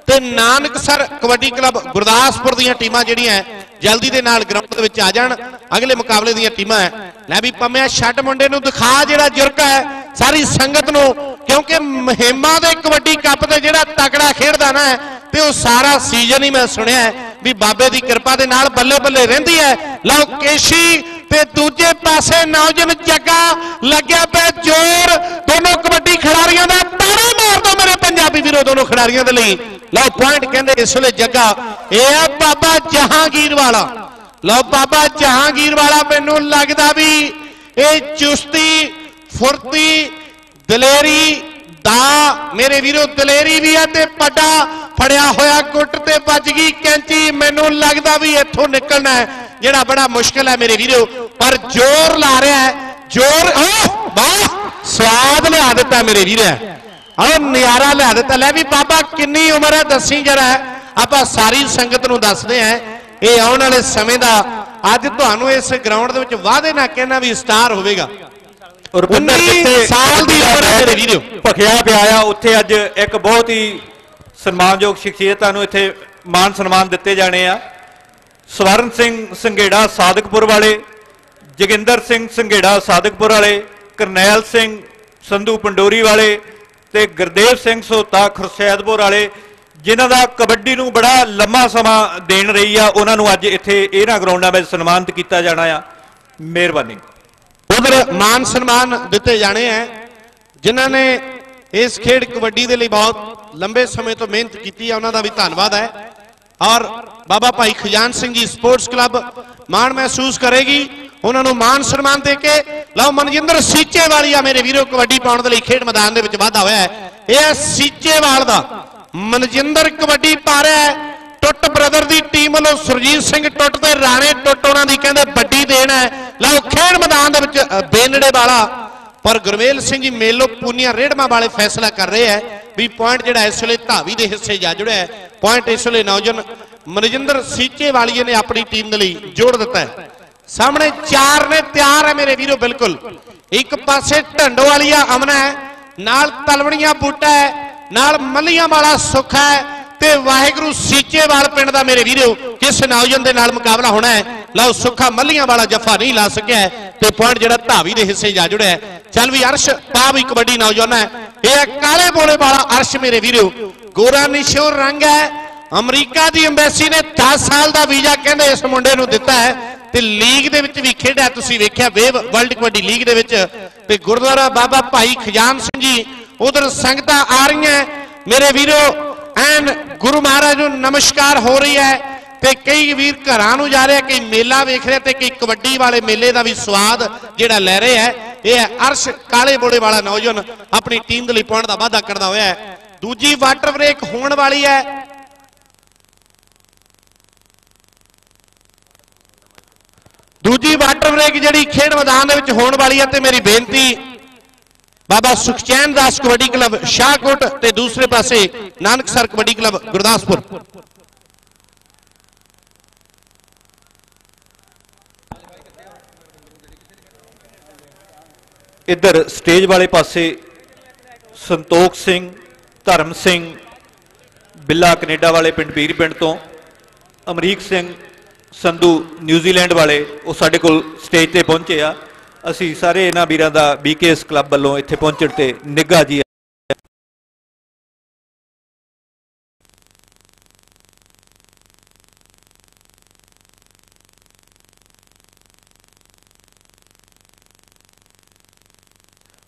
ਤੇ ਨਾਨਕਸਰ ਕਬੱਡੀ ਕਲੱਬ ਗੁਰਦਾਸਪੁਰ ਦੀਆਂ ਟੀਮਾਂ ਜਿਹੜੀਆਂ ਜਲਦੀ ਦੇ ਨਾਲ ਗਰਾਊਂਡ ਦੇ ਵਿੱਚ ਆ ਜਾਣ ਅਗਲੇ ਮੁਕਾਬਲੇ ਦੀਆਂ ਟੀਮਾਂ ਹੈ ਲੈ ਵੀ ਪੰਮਿਆ ਛੱਡ ਮੁੰਡੇ ਨੂੰ ਦਿਖਾ ਜਿਹੜਾ ਜੁਰਕ ਹੈ ਸਾਰੀ ਸੰਗਤ ਨੂੰ ਕਿਉਂਕਿ ਮਹਿਮਾ ਦੇ ਕਬੱਡੀ ਕੱਪ ਤੇ ਜਿਹੜਾ ਤਕੜਾ ਖੇਡਦਾ ਨਾ ਤੇ ਉਹ ਸਾਰਾ ਸੀਜ਼ਨ ਹੀ ਮੈਂ ਸੁਣਿਆ ਵੀ ਬਾਬੇ ਦੀ ਕਿਰਪਾ ਦੇ ਨਾਲ ਬੱਲੇ ਬੱਲੇ ਰਹਿੰਦੀ ਹੈ ਲਓ ਕੇਸ਼ੀ ਤੇ ਦੂਜੇ ਪਾਸੇ ਨੌਜਵਾਨ ਜੱਗਾ ਲੱਗਿਆ ਪਿਆ ਜ਼ੋਰ। ਦੋਨੋਂ ਕਬੱਡੀ ਖਿਡਾਰੀਆਂ ਦਾ ਤਾਰਾ ਮਾਰ ਦੋ ਮੇਰੇ ਪੰਜਾਬੀ ਵੀਰੋ, ਦੋਨੋਂ ਖਿਡਾਰੀਆਂ ਦੇ ਲਈ। ਲਓ ਪੁਆਇੰਟ ਕਹਿੰਦੇ ਇਸ ਵੇਲੇ ਜੱਗਾ, ਇਹ ਆ ਬਾਬਾ ਜਹਾਂਗੀਰ ਵਾਲਾ। ਲਓ ਬਾਬਾ ਜਹਾਂਗੀਰ ਵਾਲਾ ਮੈਨੂੰ ਲੱਗਦਾ ਵੀ ਇਹ ਚੁਸਤੀ, ਫੁਰਤੀ, ਦਲੇਰੀ ਦਾ ਮੇਰੇ ਵੀਰੋ, ਦਲੇਰੀ ਵੀ ਹੈ ਤੇ ਪੱਡਾ ਫੜਿਆ ਹੋਇਆ ਕੁੱਟ ਤੇ ਵੱਜ ਗਈ ਕੈਂਚੀ। ਮੈਨੂੰ ਲੱਗਦਾ ਵੀ ਇੱਥੋਂ ਨਿਕਲਣਾ ਹੈ। ਜਿਹੜਾ ਬੜਾ ਮੁਸ਼ਕਲ ਹੈ ਮੇਰੇ ਵੀਰੋ ਪਰ ਜ਼ੋਰ ਲਾ ਰਿਹਾ ਹੈ ਜ਼ੋਰ ਵਾਹ ਸਵਾਦ ਲਿਆ ਦਿੱਤਾ ਮੇਰੇ ਵੀਰ ਆਹ ਨਿਆਰਾ ਲਿਆ ਦਿੱਤਾ। ਲੈ ਵੀ ਬਾਬਾ ਕਿੰਨੀ ਉਮਰ ਹੈ ਦੱਸੀ ਜਰਾ। ਆਪਾਂ ਸਾਰੀ ਸੰਗਤ ਨੂੰ ਦੱਸਦੇ ਆਂ ਇਹ ਆਉਣ ਵਾਲੇ ਸਮੇਂ ਦਾ ਅੱਜ ਤੁਹਾਨੂੰ ਇਸ ਗਰਾਊਂਡ ਦੇ ਵਿੱਚ ਵਾਅਦੇ ਨਾਲ ਕਹਿਣਾ ਵੀ ਸਟਾਰ ਹੋਵੇਗਾ।
ਰੁਪਿੰਦਰ
19
ਜਿੱਥੇ
ਸਾਲ ਦੀ ਉਮਰ ਹੈ ਮੇਰੇ ਵੀਰੋ।
ਭਖਿਆ ਪਿਆ ਆ ਉੱਥੇ ਅੱਜ ਇੱਕ ਬਹੁਤ ਹੀ ਸਨਮਾਨਯੋਗ ਸ਼ਖਸੀਅਤਾਂ ਨੂੰ ਇੱਥੇ ਮਾਨ ਸਨਮਾਨ ਦਿੱਤੇ ਜਾਣੇ ਆ। ਸਵਰਨ ਸਿੰਘ ਸੰਘੇੜਾ ਸਾਦਕਪੁਰ ਵਾਲੇ, ਜੋਗਿੰਦਰ ਸਿੰਘ ਸੰਘੇੜਾ ਸਾਦਕਪੁਰ ਵਾਲੇ, ਕਰਨੈਲ ਸਿੰਘ ਸੰਧੂ ਪੰਡੋਰੀ ਵਾਲੇ ਤੇ ਗੁਰਦੇਵ ਸਿੰਘ ਸੋਤਾ ਖੁਰਸ਼ੈਦਪੁਰ ਵਾਲੇ, ਜਿਨ੍ਹਾਂ ਦਾ ਕਬੱਡੀ ਨੂੰ ਬੜਾ ਲੰਮਾ ਸਮਾਂ ਦੇਣ ਰਹੀ ਆ, ਉਹਨਾਂ ਨੂੰ ਅੱਜ ਇੱਥੇ ਇਹਨਾਂ ਗਰਾਊਂਡਾਂ ਵਿੱਚ ਸਨਮਾਨਿਤ ਕੀਤਾ ਜਾਣਾ ਆ। ਮਿਹਰਬਾਨੀ।
ਉਧਰ ਮਾਨ ਸਨਮਾਨ ਦਿੱਤੇ ਜਾਣੇ ਹੈ ਜਿਨ੍ਹਾਂ ਨੇ ਇਸ ਖੇਡ ਕਬੱਡੀ ਦੇ ਲਈ ਬਹੁਤ ਲੰਬੇ ਸਮੇਂ ਤੋਂ ਮਿਹਨਤ ਕੀਤੀ ਆ, ਉਹਨਾਂ ਦਾ ਵੀ ਧੰਨਵਾਦ ਹੈ। ਔਰ ਬਾਬਾ ਭਾਈ ਖਜ਼ਾਨ ਸਿੰਘ ਜੀ ਸਪੋਰਟਸ ਕਲੱਬ ਮਾਣ ਮਹਿਸੂਸ ਕਰੇਗੀ। ਉਹਨਾਂ ਨੂੰ ਮਾਨ ਸਨਮਾਨ ਦੇ ਕੇ, ਲਓ ਮਨਜਿੰਦਰ ਸੀਚੇਵਾਲੀਆ ਮੇਰੇ ਵੀਰੋ, ਕਬੱਡੀ ਪਾਉਣ ਦੇ ਲਈ ਖੇਡ ਮੈਦਾਨ ਦੇ ਵਿੱਚ ਵਾਧਾ ਹੋਇਆ ਹੈ। ਇਹ ਹੈ ਸੀਚੇਵਾਲ ਦਾ। ਮਨਜਿੰਦਰ ਕਬੱਡੀ ਪਾ ਰਿਹਾ ਹੈ। ਟੁੱਟ ਬ੍ਰਦਰ ਦੀ ਟੀਮ ਵੱਲੋਂ ਸੁਰਜੀਤ ਸਿੰਘ ਟੁੱਟ ਤੇ ਰਾਣੇ ਟੁੱਟ, ਉਹਨਾਂ ਦੀ ਕਹਿੰਦੇ ਵੱਡੀ ਦੇਣ ਹੈ। ਲਓ ਖੇਡ ਮੈਦਾਨ ਦੇ ਵਿੱਚ ਬੇਨੜੇ ਵਾਲਾ ਪਰ ਗੁਰਮੇਲ ਸਿੰਘ ਜੀ, ਮੇਲੋ ਪੂਨੀਆਂ ਰੇੜਮਾ ਵਾਲੇ ਫੈਸਲਾ ਕਰ ਰਹੇ ਹੈ ਵੀ ਪੁਆਇੰਟ ਜਿਹੜਾ ਇਸ ਵੇਲੇ ਧਾਵੀ ਦੇ ਹਿੱਸੇ ਜਾ ਜੁੜਿਆ ਹੈ। ਪੁਆਇੰਟ ਇਸ ਵੇਲੇ ਨੌਜਵਾਨ ਮਨਜਿੰਦਰ ਸੀਚੇ ਵਾਲੀਏ ਨੇ ਆਪਣੀ ਟੀਮ ਦੇ ਲਈ ਜੋੜ ਦਿੱਤਾ ਹੈ। ਸਾਹਮਣੇ ਚਾਰ ਨੇ, ਤਿਆਰ ਹੈ ਮੇਰੇ ਵੀਰੋ, ਬਿਲਕੁਲ। ਇੱਕ ਪਾਸੇ ਢੰਡੋ ਵਾਲੀਆ ਅਮਨਾ ਹੈ, ਨਾਲ ਤਲਵਣੀਆਂ ਬੂਟਾ ਹੈ, ਨਾਲ ਮੱਲੀਆਂ ਵਾਲਾ ਸੁੱਖ ਹੈ। ਤੇ ਵਾਹਿਗੁਰੂ ਸੀਚੇਵਾਲ ਪਿੰਡ ਦਾ ਮੇਰੇ ਵੀਰੋ ਕਿਸ ਨੌਜਵਾਨ ਦੇ ਨਾਲ ਮੁਕਾਬਲਾ ਹੋਣਾ ਹੈ, ਲਓ ਸੁੱਖਾ ਮੱਲੀਆਂ ਵਾਲਾ ਜਫਾ ਨਹੀਂ ਲਾ ਸਕਿਆ ਤੇ ਪੁਆਇੰਟ ਜਿਹੜਾ ਧਾਵੀ ਦੇ ਹਿੱਸੇ ਜਾ ਜੁੜਿਆ ਚੱਲ ਵੀ ਅਰਸ਼ ਪਾ ਵੀ ਕਬੱਡੀ ਨੌਜਵਾਨ ਹੈ। ਇਹ ਹੈ ਕਾਲੇ ਬੋਲੇ ਵਾਲਾ ਅਰਸ਼ ਮੇਰੇ ਵੀਰੋ। ਗੋਰਾ ਨਿਸ਼ੋਰ ਰੰਗ ਹੈ। ਅਮਰੀਕਾ ਦੀ ਐਮਬੈਸੀ ਨੇ 10 ਸਾਲ ਦਾ ਵੀਜ਼ਾ ਕਹਿੰਦੇ ਇਸ ਮੁੰਡੇ ਨੂੰ ਦਿੱਤਾ ਹੈ। ਤੇ ਲੀਗ ਦੇ ਵਿੱਚ ਵੀ ਖੇਡਿਆ, ਤੁਸੀਂ ਵੇਖਿਆ, ਵੇਵ ਵਰਲਡ ਕਬੱਡੀ ਲੀਗ ਦੇ ਵਿੱਚ। ਤੇ ਗੁਰਦੁਆਰਾ ਬਾਬਾ ਭਾਈ ਖਜ਼ਾਨ ਸਿੰਘ ਜੀ, ਉਧਰ ਸੰਗਤਾਂ ਆ ਰਹੀਆਂ ਮੇਰੇ ਵੀਰੋ ਐਨ ਗੁਰੂ ਮਹਾਰਾਜ ਨੂੰ ਨਮਸਕਾਰ ਹੋ ਰਹੀ ਹੈ ਤੇ ਕਈ ਵੀਰ ਘਰਾਂ ਨੂੰ ਜਾ ਰਿਹਾ, ਕਈ ਮੇਲਾ ਵੇਖ ਰਿਹਾ ਤੇ ਕਈ ਕਬੱਡੀ ਵਾਲੇ ਮੇਲੇ ਦਾ ਵੀ ਸਵਾਦ ਜਿਹੜਾ ਲੈ ਰਹੇ ਹੈ। ਇਹ ਹੈ ਅਰਸ਼ ਕਾਲੇ ਬੋੜੇ ਵਾਲਾ ਨੌਜਵਾਨ ਆਪਣੀ ਟੀਮ ਦੇ ਲਈ ਪੁਆਇੰਟ ਦਾ ਵਾਅਦਾ ਕਰਦਾ ਹੋਇਆ ਹੈ। ਦੂਜੀ ਵਾਟਰ ਬ੍ਰੇਕ ਹੋਣ ਵਾਲੀ ਹੈ। ਦੂਜੀ ਵਾਟਰ ਬ੍ਰੇਕ ਜਿਹੜੀ ਖੇਡ ਮੈਦਾਨ ਦੇ ਵਿੱਚ ਹੋਣ ਵਾਲੀ ਹੈ ਤੇ ਮੇਰੀ ਬੇਨਤੀ ਬਾਬਾ ਸੁਖਚੈਨ ਦਾਸ ਕਬੱਡੀ ਕਲੱਬ, ਸ਼ਾਹਕੋਟ ਤੇ ਦੂਸਰੇ ਪਾਸੇ ਨਾਨਕਸਰ ਕਬੱਡੀ ਕਲੱਬ, ਗੁਰਦਾਸਪੁਰ।
ਇੱਧਰ ਸਟੇਜ ਵਾਲੇ ਪਾਸੇ ਸੰਤੋਖ ਸਿੰਘ, ਧਰਮ ਸਿੰਘ, ਬਿੱਲਾ ਕੈਨੇਡਾ ਵਾਲੇ ਪਿੰਡ ਪੀਰ ਪਿੰਡ ਤੋਂ ਅਮਰੀਕ ਸਿੰਘ ਸੰਧੂ ਨਿਊਜ਼ੀਲੈਂਡ ਵਾਲੇ, ਉਹ ਸਾਡੇ ਕੋਲ ਸਟੇਜ ਤੇ ਪਹੁੰਚੇ ਆ। ਅਸੀਂ ਸਾਰੇ ਇਹਨਾਂ ਵੀਰਾਂ ਦਾ ਬੀਕੇਐਸ ਕਲੱਬ ਵੱਲੋਂ ਇੱਥੇ ਪਹੁੰਚਣ ਤੇ ਨਿੱਘਾ ਜੀ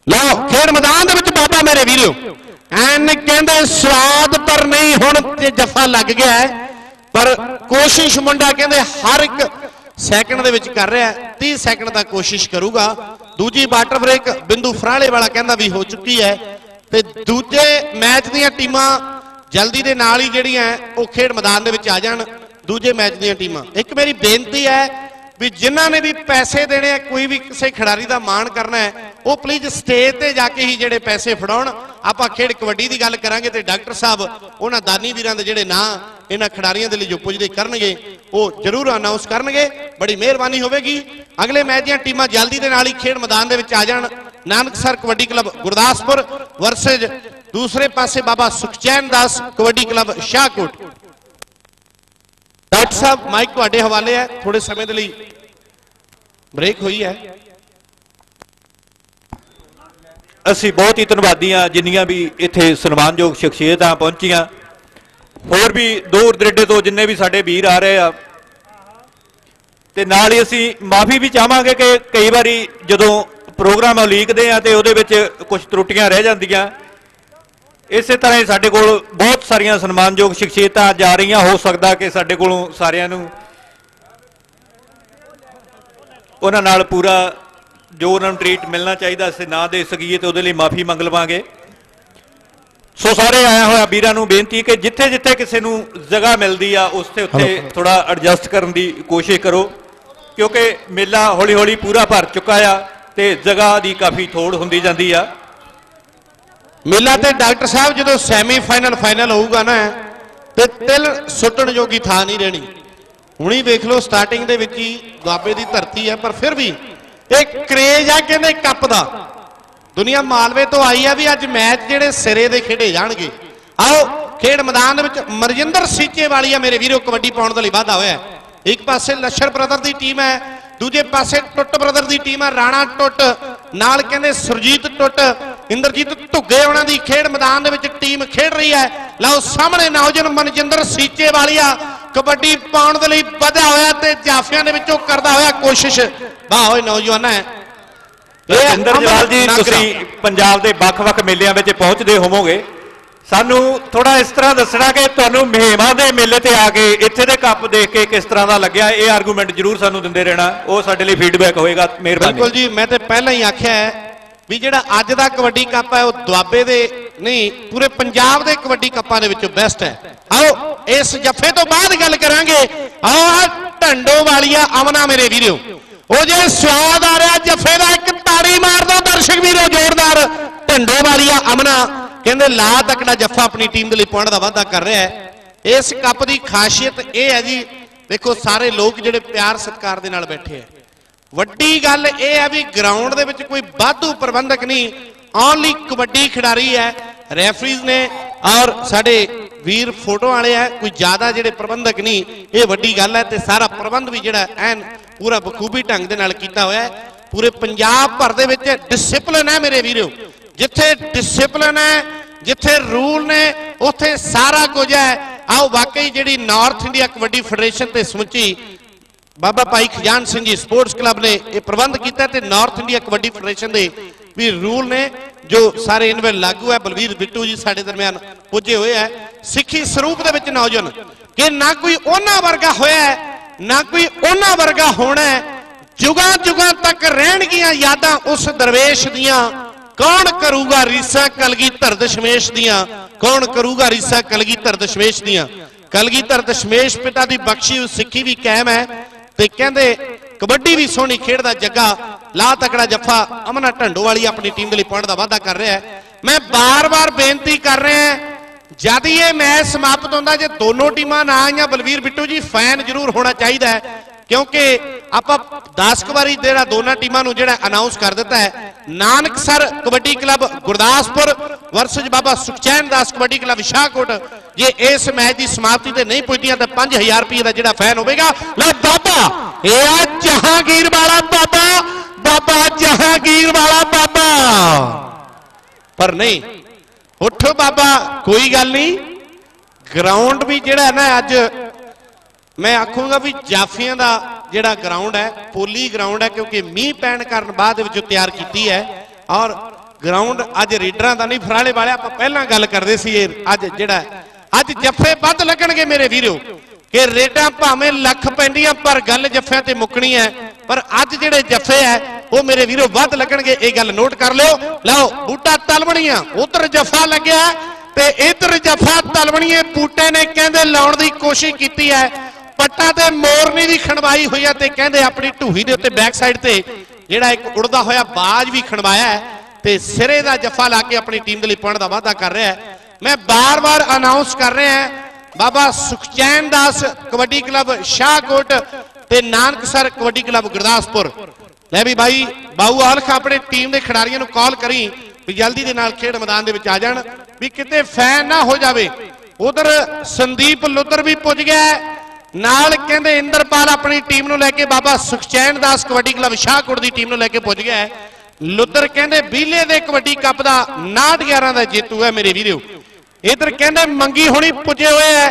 ਲਓ, ਖੇਡ ਮੈਦਾਨ ਦੇ ਵਿੱਚ ਬਾਬਾ ਮੇਰੇ ਵੀਰੋ। ਐਨ ਕਹਿੰਦੇ ਸਵਾਦ ਪਰ ਨਹੀਂ, ਹੁਣ ਤੇ ਜਫਾ ਲੱਗ ਗਿਆ ਪਰ ਕੋਸ਼ਿਸ਼ ਮੁੰਡਾ ਕਹਿੰਦੇ ਹਰ ਇੱਕ ਸੈਕਿੰਡ ਦੇ ਵਿੱਚ ਕਰ ਰਿਹਾ ਹੈ। 30 ਸੈਕਿੰਡ ਤੱਕ ਕੋਸ਼ਿਸ਼ ਕਰੂਗਾ। ਦੂਜੀ ਵਾਟਰ ਬ੍ਰੇਕ ਬਿੰਦੂ ਫਰਾਲੇ ਵਾਲਾ ਕਹਿੰਦਾ ਵੀ ਹੋ ਚੁੱਕੀ ਹੈ। ਤੇ ਦੂਜੇ ਮੈਚ ਦੀਆਂ ਟੀਮਾਂ ਜਲਦੀ ਦੇ ਨਾਲ ਹੀ ਜਿਹੜੀਆਂ ਉਹ ਖੇਡ ਮੈਦਾਨ ਦੇ ਵਿੱਚ ਆ ਜਾਣ। ਦੂਜੇ ਮੈਚ ਦੀਆਂ ਟੀਮਾਂ। ਇੱਕ ਮੇਰੀ ਬੇਨਤੀ ਹੈ ਵੀ ਜਿਨ੍ਹਾਂ ਨੇ ਵੀ ਪੈਸੇ ਦੇਣੇ ਆ ਕੋਈ ਵੀ ਕਿਸੇ ਖਿਡਾਰੀ ਦਾ ਮਾਣ ਕਰਨਾ ਹੈ, ਉਹ ਪਲੀਜ਼ ਸਟੇਜ ਤੇ ਜਾ ਕੇ ਹੀ ਜਿਹੜੇ ਪੈਸੇ ਫੜਾਉਣ। ਆਪਾਂ ਖੇਡ ਕਬੱਡੀ ਦੀ ਗੱਲ ਕਰਾਂਗੇ ਤੇ ਡਾਕਟਰ ਸਾਹਿਬ, ਉਹਨਾਂ ਦਾਨੀ ਵੀਰਾਂ ਦੇ ਜਿਹੜੇ ਨਾਂ ਇਹਨਾਂ ਖਿਡਾਰੀਆਂ ਦੇ ਲਈ ਜੋ ਪੁੱਜਦੇ ਕਰਨਗੇ, ਉਹ ਜ਼ਰੂਰ ਅਨਾਉਂਸ ਕਰਨਗੇ। ਬੜੀ ਮਿਹਰਬਾਨੀ ਹੋਵੇਗੀ। ਅਗਲੇ ਮੈਚ ਦੀਆਂ ਟੀਮਾਂ ਜਲਦੀ ਦੇ ਨਾਲ ਹੀ ਖੇਡ ਮੈਦਾਨ ਦੇ ਵਿੱਚ ਆ ਜਾਣ। ਨਾਨਕਸਰ ਕਬੱਡੀ ਕਲੱਬ ਗੁਰਦਾਸਪੁਰ ਵਰਸੇਜ ਦੂਸਰੇ ਪਾਸੇ ਬਾਬਾ ਸੁਖਚੈਨ ਦਾਸ ਕਬੱਡੀ ਕਲੱਬ ਸ਼ਾਹਕੋਟ। ਡਾਕਟਰ ਸਾਹਿਬ ਮਾਈਕ ਤੁਹਾਡੇ ਹਵਾਲੇ ਹੈ। ਥੋੜੇ ਸਮੇਂ ਦੇ ਲਈ ਬ੍ਰੇਕ ਹੋਈ ਹੈ।
ਅਸੀਂ ਬਹੁਤ ਹੀ ਧੰਨਵਾਦੀ ਹਾਂ ਜਿੰਨੀਆਂ ਵੀ ਇੱਥੇ ਸਨਮਾਨਯੋਗ ਸ਼ਖਸੀਅਤਾਂ ਪਹੁੰਚੀਆਂ। ਹੋਰ ਵੀ ਦੂਰ ਦਰੇਡੇ ਤੋਂ ਜਿੰਨੇ ਵੀ ਸਾਡੇ ਵੀਰ ਆ ਰਹੇ ਆ। ਤੇ ਨਾਲ ਹੀ ਅਸੀਂ ਮਾਫੀ ਵੀ ਚਾਹਾਂਗੇ ਕਿ ਕਈ ਵਾਰੀ ਜਦੋਂ ਪ੍ਰੋਗਰਾਮ ਉਲੀਕਦੇ ਆ ਤੇ ਉਹਦੇ ਵਿੱਚ ਕੁਝ ਤਰੁੱਟੀਆਂ ਰਹਿ ਜਾਂਦੀਆਂ। ਇਸੇ ਤਰ੍ਹਾਂ ਹੀ ਸਾਡੇ ਕੋਲ ਬਹੁਤ ਸਾਰੀਆਂ ਸਨਮਾਨਯੋਗ ਸ਼ਖਸੀਅਤਾਂ ਜਾ ਰਹੀਆਂ। ਹੋ ਸਕਦਾ ਕਿ ਸਾਡੇ ਕੋਲੋਂ ਸਾਰਿਆਂ ਨੂੰ ਉਹਨਾਂ ਨਾਲ ਪੂਰਾ ਜੋ ਉਹਨਾਂ ਨੂੰ ਟ੍ਰੀਟ ਮਿਲਣਾ ਚਾਹੀਦਾ, ਅਸੀਂ ਨਾ ਦੇ ਸਕੀਏ ਤੇ ਉਹਦੇ ਲਈ ਮਾਫੀ ਮੰਗ ਲਵਾਂਗੇ। ਸੋ ਸਾਰੇ ਆਇਆ ਹੋਇਆ ਵੀਰਾਂ ਨੂੰ ਬੇਨਤੀ ਕਿ ਜਿੱਥੇ ਜਿੱਥੇ ਕਿਸੇ ਨੂੰ ਜਗ੍ਹਾ ਮਿਲਦੀ ਆ ਉਸ ਤੇ ਉੱਤੇ ਥੋੜਾ ਐਡਜਸਟ ਕਰਨ ਦੀ ਕੋਸ਼ਿਸ਼ ਕਰੋ। ਕਿਉਂਕਿ ਮੇਲਾ ਹੌਲੀ ਹੌਲੀ ਪੂਰਾ ਭਰ ਚੁੱਕਾ ਆ ਤੇ ਜਗ੍ਹਾ ਦੀ ਕਾਫੀ ਥੋੜ ਹੁੰਦੀ ਜਾਂਦੀ ਆ।
ਮੇਲਾ ਤੇ ਡਾਕਟਰ ਸਾਹਿਬ ਜਦੋਂ ਸੈਮੀਫਾਈਨਲ ਫਾਈਨਲ ਹੋਊਗਾ ਨਾ ਤੇ ਤਿਲ ਸੁੱਟਣ ਜੋਗੀ ਥਾਂ ਨਹੀਂ ਰਹਿਣੀ। ਹੁਣੀ ਵੇਖ ਲਓ ਸਟਾਰਟਿੰਗ ਦੇ ਵਿੱਚ ਹੀ ਦੁਆਬੇ ਦੀ ਧਰਤੀ ਹੈ ਪਰ ਫਿਰ ਵੀ ਇਹ ਕਰੇਜ ਆ ਕਹਿੰਦੇ ਕੱਪ ਦਾ। ਦੁਨੀਆ ਮਾਲਵੇ ਤੋਂ ਆਈ ਆ ਵੀ ਅੱਜ ਮੈਚ ਜਿਹੜੇ ਸਿਰੇ ਦੇ ਖੇਡੇ ਜਾਣਗੇ। ਆਓ, ਖੇਡ ਮੈਦਾਨ ਦੇ ਵਿੱਚ ਮਰਜਿੰਦਰ ਸੀਚੇ ਵਾਲੀ ਆ ਮੇਰੇ ਵੀਰੋ, ਕਬੱਡੀ ਪਾਉਣ ਦੇ ਲਈ ਵਾਧਾ ਹੋਇਆ। ਇੱਕ ਪਾਸੇ ਲੱਛਰ ਬ੍ਰਦਰ ਦੀ ਟੀਮ ਹੈ, ਦੂਜੇ ਪਾਸੇ ਟੁੱਟ ਬ੍ਰਦਰ ਦੀ ਟੀਮ ਹੈ, ਰਾਣਾ ਟੁੱਟ, ਨਾਲ ਕਹਿੰਦੇ ਸੁਰਜੀਤ ਟੁੱਟ, ਇੰਦਰਜੀਤ ਧੁੱਗੇ ਉਹਨਾਂ ਦੀ ਖੇਡ ਮੈਦਾਨ ਦੇ ਵਿੱਚ ਟੀਮ ਖੇਡ ਰਹੀ ਹੈ। ਲਓ, ਸਾਹਮਣੇ ਨੌਜਵਾਨ ਮਨਜਿੰਦਰ ਸੀਚੇ ਵਾਲੀਆ ਕਬੱਡੀ ਪਾਉਣ ਦੇ ਲਈ ਵਧਿਆ ਹੋਇਆ ਤੇ ਜਾਫਿਆਂ ਦੇ ਵਿੱਚੋਂ ਕਰਦਾ ਹੋਇਆ ਕੋਸ਼ਿਸ਼। ਵਾਹ ਓਏ, ਨੌਜਵਾਨ ਅਮਨ
ਜਵਾਲ ਜੀ। ਤੁਸੀਂ ਪੰਜਾਬ ਦੇ ਵੱਖ-ਵੱਖ ਮੇਲਿਆਂ ਵਿੱਚ ਪਹੁੰਚਦੇ ਹੋਵੋਗੇ। ਸਾਨੂੰ ਥੋੜਾ ਇਸ ਤਰ੍ਹਾਂ ਦੱਸਣਾ ਕਿ ਤੁਹਾਨੂੰ ਮਹਿਮਾ ਦੇ ਮੇਲੇ ਤੇ ਆ ਕੇ ਇੱਥੇ ਦੇ ਕੱਪ ਦੇਖ ਕੇ ਕਿਸ ਤਰ੍ਹਾਂ ਦਾ ਲੱਗਿਆ ਇਹ ਆਰਗੂਮੈਂਟ ਜਰੂਰ ਸਾਨੂੰ ਦਿੰਦੇ ਰਹਿਣਾ। ਉਹ ਸਾਡੇ ਲਈ ਫੀਡਬੈਕ ਹੋਏਗਾ ਮਿਹਰਬਾਨੀ।
ਬਿਲਕੁਲ ਜੀ ਮੈਂ ਤੇ ਪਹਿਲਾਂ ਹੀ ਆਖਿਆ ਹੈ ਵੀ ਜਿਹੜਾ ਅੱਜ ਦਾ ਕਬੱਡੀ ਕੱਪ ਹੈ ਉਹ ਦੁਆਬੇ ਦੇ ਨਹੀਂ ਪੂਰੇ ਪੰਜਾਬ ਦੇ ਕਬੱਡੀ ਕੱਪਾਂ ਦੇ ਵਿੱਚੋਂ ਬੈਸਟ ਹੈ। ਆਓ ਇਸ ਜੱਫੇ ਤੋਂ ਬਾਅਦ ਗੱਲ ਕਰਾਂਗੇ। ਆਓ ਢੰਡੋ ਵਾਲੀਆ ਅਮਨਾ ਮੇਰੇ ਵੀਰੋ। ਉਹ ਜੇ ਸਵਾਦ ਆ ਰਿਹਾ, ਜੱਫੇ ਦਾ ਇੱਕ ਤਾੜੀ ਮਾਰ ਦੋ ਦਰਸ਼ਕ ਵੀਰੋ, ਜ਼ੋਰਦਾਰ। ਢੰਡੋ ਵਾਲੀਆ ਅਮਨਾ ਕਹਿੰਦੇ, ਲਾ ਤੱਕੜਾ ਜੱਫਾ ਆਪਣੀ ਟੀਮ ਦੇ ਲਈ ਪੁਆਇੰਟ ਦਾ ਵਾਅਦਾ ਕਰ ਰਿਹਾ ਹੈ। ਇਸ ਕੱਪ ਦੀ ਖਾਸੀਅਤ ਇਹ ਹੈ ਜੀ ਦੇਖੋ ਸਾਰੇ ਲੋਕ ਜਿਹੜੇ ਪਿਆਰ ਸਤਿਕਾਰ ਦੇ ਨਾਲ ਬੈਠੇ ਆ। ਵੱਡੀ ਗੱਲ ਇਹ ਹੈ ਵੀ ਗਰਾਊਂਡ ਦੇ ਵਿੱਚ ਕੋਈ ਵਾਧੂ ਪ੍ਰਬੰਧਕ ਨਹੀਂ ਓਨਲੀ ਕਬੱਡੀ ਖਿਡਾਰੀ ਹੈ ਰੈਫਰੀਜ਼ ਨੇ, ਔਰ ਸਾਡੇ ਵੀਰ ਫੋਟੋ ਵਾਲੇ ਆ, ਕੋਈ ਜ਼ਿਆਦਾ ਜਿਹੜੇ ਪ੍ਰਬੰਧਕ ਨਹੀਂ, ਇਹ ਵੱਡੀ ਗੱਲ ਹੈ ਤੇ ਸਾਰਾ ਪ੍ਰਬੰਧ ਵੀ ਜਿਹੜਾ ਐਨ ਪੂਰਾ ਬਖੂਬੀ ਢੰਗ ਦੇ ਨਾਲ ਕੀਤਾ ਹੋਇਆ ਹੈ। ਪੂਰੇ ਪੰਜਾਬ ਭਰ ਦੇ ਵਿੱਚ ਡਿਸਪਲਿਨ ਹੈ ਮੇਰੇ ਵੀਰੋ। ਜਿੱਥੇ ਡਿਸਪਲਿਨ ਹੈ, ਜਿੱਥੇ ਰੂਲ ਨੇ, ਉੱਥੇ ਸਾਰਾ ਕੁਝ ਹੈ। ਆਓ ਵਾਕਈ ਜਿਹੜੀ ਨਾਰਥ ਇੰਡੀਆ ਕਬੱਡੀ ਫੈਡਰੇਸ਼ਨ ਤੇ ਸਮੁੱਚੀ ਬਾਬਾ ਭਾਈ ਖਜਾਨ ਸਿੰਘ ਜੀ ਸਪੋਰਟਸ ਕਲੱਬ ਨੇ ਇਹ ਪ੍ਰਬੰਧ ਕੀਤਾ ਤੇ ਨਾਰਥ ਇੰਡੀਆ ਕਬੱਡੀ ਫੈਡਰੇਸ਼ਨ ਦੇ ਵੀ ਰੂਲ ਨੇ, ਜੋ ਸਾਰੇ ਇਹਨਾਂ ਵਿੱਚ ਲਾਗੂ ਹੈ। ਬਲਵੀਰ ਬਿੱਟੂ ਜੀ ਸਾਡੇ ਦਰਮਿਆਨ ਪੁੱਜੇ ਹੋਏ ਹੈ। ਸਿੱਖੀ ਸਰੂਪ ਦੇ ਵਿੱਚ ਨੌਜਵਾਨ, ਕਿ ਨਾ ਕੋਈ ਉਹਨਾਂ ਵਰਗਾ ਹੋਇਆ ਹੈ ਨਾ ਕੋਈ ਉਹਨਾਂ ਵਰਗਾ ਹੋਣਾ ਹੈ। ਜੁਗਾਂ ਜੁਗਾਂ ਤੱਕ ਰਹਿਣਗੀਆਂ ਯਾਦਾਂ ਉਸ ਦਰਵੇਸ਼ ਦੀਆਂ। ਕੌਣ ਕਰੂਗਾ ਰੀਸਾ ਕਲਗੀਧਰ ਦਸ਼ਮੇਸ਼ ਦੀਆਂ? ਕੌਣ ਕਰੂਗਾ ਰੀਸਾ ਕਲਗੀਧਰ ਦਸ਼ਮੇਸ਼ ਦੀਆਂ? ਕਲਗੀਧਰ ਦਸ਼ਮੇਸ਼ ਪਿਤਾ ਦੀ ਬਖਸ਼ੀ ਹੋਈ ਸਿੱਖੀ ਵੀ ਕਾਇਮ ਹੈ ਤੇ ਕਹਿੰਦੇ ਕਬੱਡੀ ਵੀ ਸੋਹਣੀ ਖੇਡਦਾ ਜੱਗਾ। ਲਾ ਤਕੜਾ ਜੱਫਾ ਅਮਨਾ ਢੰਡੋ ਵਾਲੀ ਆਪਣੀ ਟੀਮ ਦੇ ਲਈ ਪੁਆਇੰਟ ਦਾ ਵਾਅਦਾ ਕਰ ਰਿਹਾ ਹੈ। ਮੈਂ ਬਾਰ-ਬਾਰ ਬੇਨਤੀ ਕਰ ਰਿਹਾ ਜਦ ਹੀ ਇਹ ਮੈਚ ਸਮਾਪਤ ਹੁੰਦਾ, ਜੇ ਦੋਨੋਂ ਟੀਮਾਂ ਨਾ ਆਈਆਂ, ਬਲਵੀਰ ਬਿੱਟੂ ਜੀ, ਫੈਨ ਜ਼ਰੂਰ ਹੋਣਾ ਚਾਹੀਦਾ ਹੈ, ਕਿਉਂਕਿ ਆਪਾਂ 10 ਕੁ ਵਾਰੀ ਜਿਹੜਾ ਦੋਨਾਂ ਟੀਮਾਂ ਨੂੰ ਜਿਹੜਾ ਅਨਾਉਂਸ ਕਰ ਦਿੱਤਾ ਹੈ Nanaksar kabaddi club Gurdaspur versus Baba Sukhchain Das kabaddi club Shahkot ਜੇ ਇਸ ਮੈਚ ਦੀ ਸਮਾਪਤੀ ਤੇ ਨਹੀਂ ਪੁੱਜਦੀਆਂ, ਤਾਂ 5000 ਰੁਪਏ ਦਾ ਜਿਹੜਾ ਫੈਨ ਹੋਵੇਗਾ, ਲੈ ਬਾਬਾ, ਇਹ ਆ ਜਹਾਂਗੀਰ ਵਾਲਾ ਬਾਬਾ ਬਾਬਾ ਜਹਾਂਗੀਰ ਵਾਲਾ ਬਾਬਾ। ਪਰ ਨਹੀਂ ਉੱਠੋ ਬਾਬਾ, ਕੋਈ ਗੱਲ ਨਹੀਂ। ਗਰਾਊਂਡ ਵੀ ਜਿਹੜਾ ਨਾ ਅੱਜ, ਮੈਂ ਆਖੂੰਗਾ ਵੀ ਜਾਫੀਆਂ ਦਾ ਜਿਹੜਾ ਗਰਾਊਂਡ ਹੈ, ਪੋਲੀ ਗਰਾਊਂਡ ਹੈ, ਕਿਉਂਕਿ ਮੀਂਹ ਪੈਣ ਕਾਰਨ ਬਾਅਦ ਦੇ ਵਿੱਚੋਂ ਤਿਆਰ ਕੀਤੀ ਹੈ। ਔਰ ਗਰਾਊਂਡ ਅੱਜ ਰੀਡਰਾਂ ਦਾ ਨਹੀਂ, ਫਰਾਲੇ ਵਾਲਿਆ ਆਪਾਂ ਪਹਿਲਾਂ ਗੱਲ ਕਰਦੇ ਸੀ, ਇਹ ਅੱਜ ਜਿਹੜਾ ਅੱਜ ਜੱਫੇ ਵੱਧ ਲੱਗਣਗੇ ਮੇਰੇ ਵੀਰੋ, ਕਿ ਰੇਡਾਂ ਭਾਵੇਂ ਲੱਖ ਪੈਂਦੀਆਂ, ਪਰ ਗੱਲ ਜੱਫਿਆਂ ਤੇ ਮੁੱਕਣੀ ਹੈ। ਪਰ ਅੱਜ ਜਿਹੜੇ ਜੱਫੇ ਹੈ ਉਹ ਮੇਰੇ ਵੀਰੋ ਵੱਧ ਲੱਗਣਗੇ, ਇਹ ਗੱਲ ਨੋਟ ਕਰ ਲਿਓ। ਲਓ, ਬੂਟਾ ਤਲਵਣੀਆਂ, ਉਧਰ ਜੱਫਾ ਲੱਗਿਆ ਤੇ ਇਧਰ ਜਫਾ ਤਲਵਣੀਏ ਬੂਟੇ ਨੇ ਕਹਿੰਦੇ ਲਾਉਣ ਦੀ ਕੋਸ਼ਿਸ਼ ਕੀਤੀ ਹੈ। ਪੱਟਾ ਤੇ ਮੋਰਨੀ ਦੀ ਖਣਵਾਈ ਹੋਈ ਹੈ ਤੇ ਕਹਿੰਦੇ ਆਪਣੀ ਢੂਹੀ ਦੇ ਉੱਤੇ ਬੈਕ ਸਾਈਡ ਤੇ ਜਿਹੜਾ ਇੱਕ ਉੜਦਾ ਹੋਇਆ ਬਾਜ ਵੀ ਖਣਵਾਇਆ ਹੈ ਤੇ ਸਿਰੇ ਦਾ ਜਫ਼ਾ ਲਾ ਕੇ ਆਪਣੀ ਟੀਮ ਦੇ ਲਈ ਪੁਆਇੰਟ ਦਾ ਵਾਅਦਾ ਕਰ ਰਿਹਾ ਹੈ। ਮੈਂ ਬਾਰ-ਬਾਰ ਅਨਾਉਂਸ ਕਰ ਰਿਹਾ ਹਾਂ, ਬਾਬਾ ਸੁਖਚੈਨ ਦਾਸ ਕਬੱਡੀ ਕਲੱਬ ਸ਼ਾਹਕੋਟ ਤੇ ਨਾਨਕਸਰ ਕਬੱਡੀ ਕਲੱਬ ਗੁਰਦਾਸਪੁਰ। ਲੈ ਵੀ ਬਾਈ, ਬਾਊ ਆਲਖ ਆਪਣੇ ਟੀਮ ਦੇ ਖਿਡਾਰੀਆਂ ਨੂੰ ਕਾਲ ਕਰੀ ਵੀ ਜਲਦੀ ਦੇ ਨਾਲ ਖੇਡ ਮੈਦਾਨ ਦੇ ਵਿੱਚ ਆ ਜਾਣ, ਵੀ ਕਿਤੇ ਫੈਨ ਨਾ ਹੋ ਜਾਵੇ। ਉਧਰ ਸੰਦੀਪ ਲੁੱਦਰ ਵੀ ਪੁੱਜ ਗਿਆ ਨਾਲ ਕਹਿੰਦੇ ਇੰਦਰਪਾਲ ਆਪਣੀ ਟੀਮ ਨੂੰ ਲੈ ਕੇ ਬਾਬਾ ਸੁਖਚੈਨ ਦਾਸ ਕਬੱਡੀ ਕਲੱਬ ਸ਼ਾਹਕੋਟ ਦੀ ਟੀਮ ਨੂੰ ਲੈ ਕੇ ਪੁੱਜ ਗਿਆ ਹੈ। ਲੁੱਦਰ ਕਹਿੰਦੇ ਬੀਲੇ ਦੇ ਕਬੱਡੀ ਕੱਪ ਦਾ 69 11 ਦਾ ਜੇਤੂ ਹੈ ਮੇਰੇ ਵੀਰੋ। ਇਧਰ ਕਹਿੰਦੇ ਮੰਗੀ ਹੋਣੀ ਪੁੱਜੇ ਹੋਏ ਐ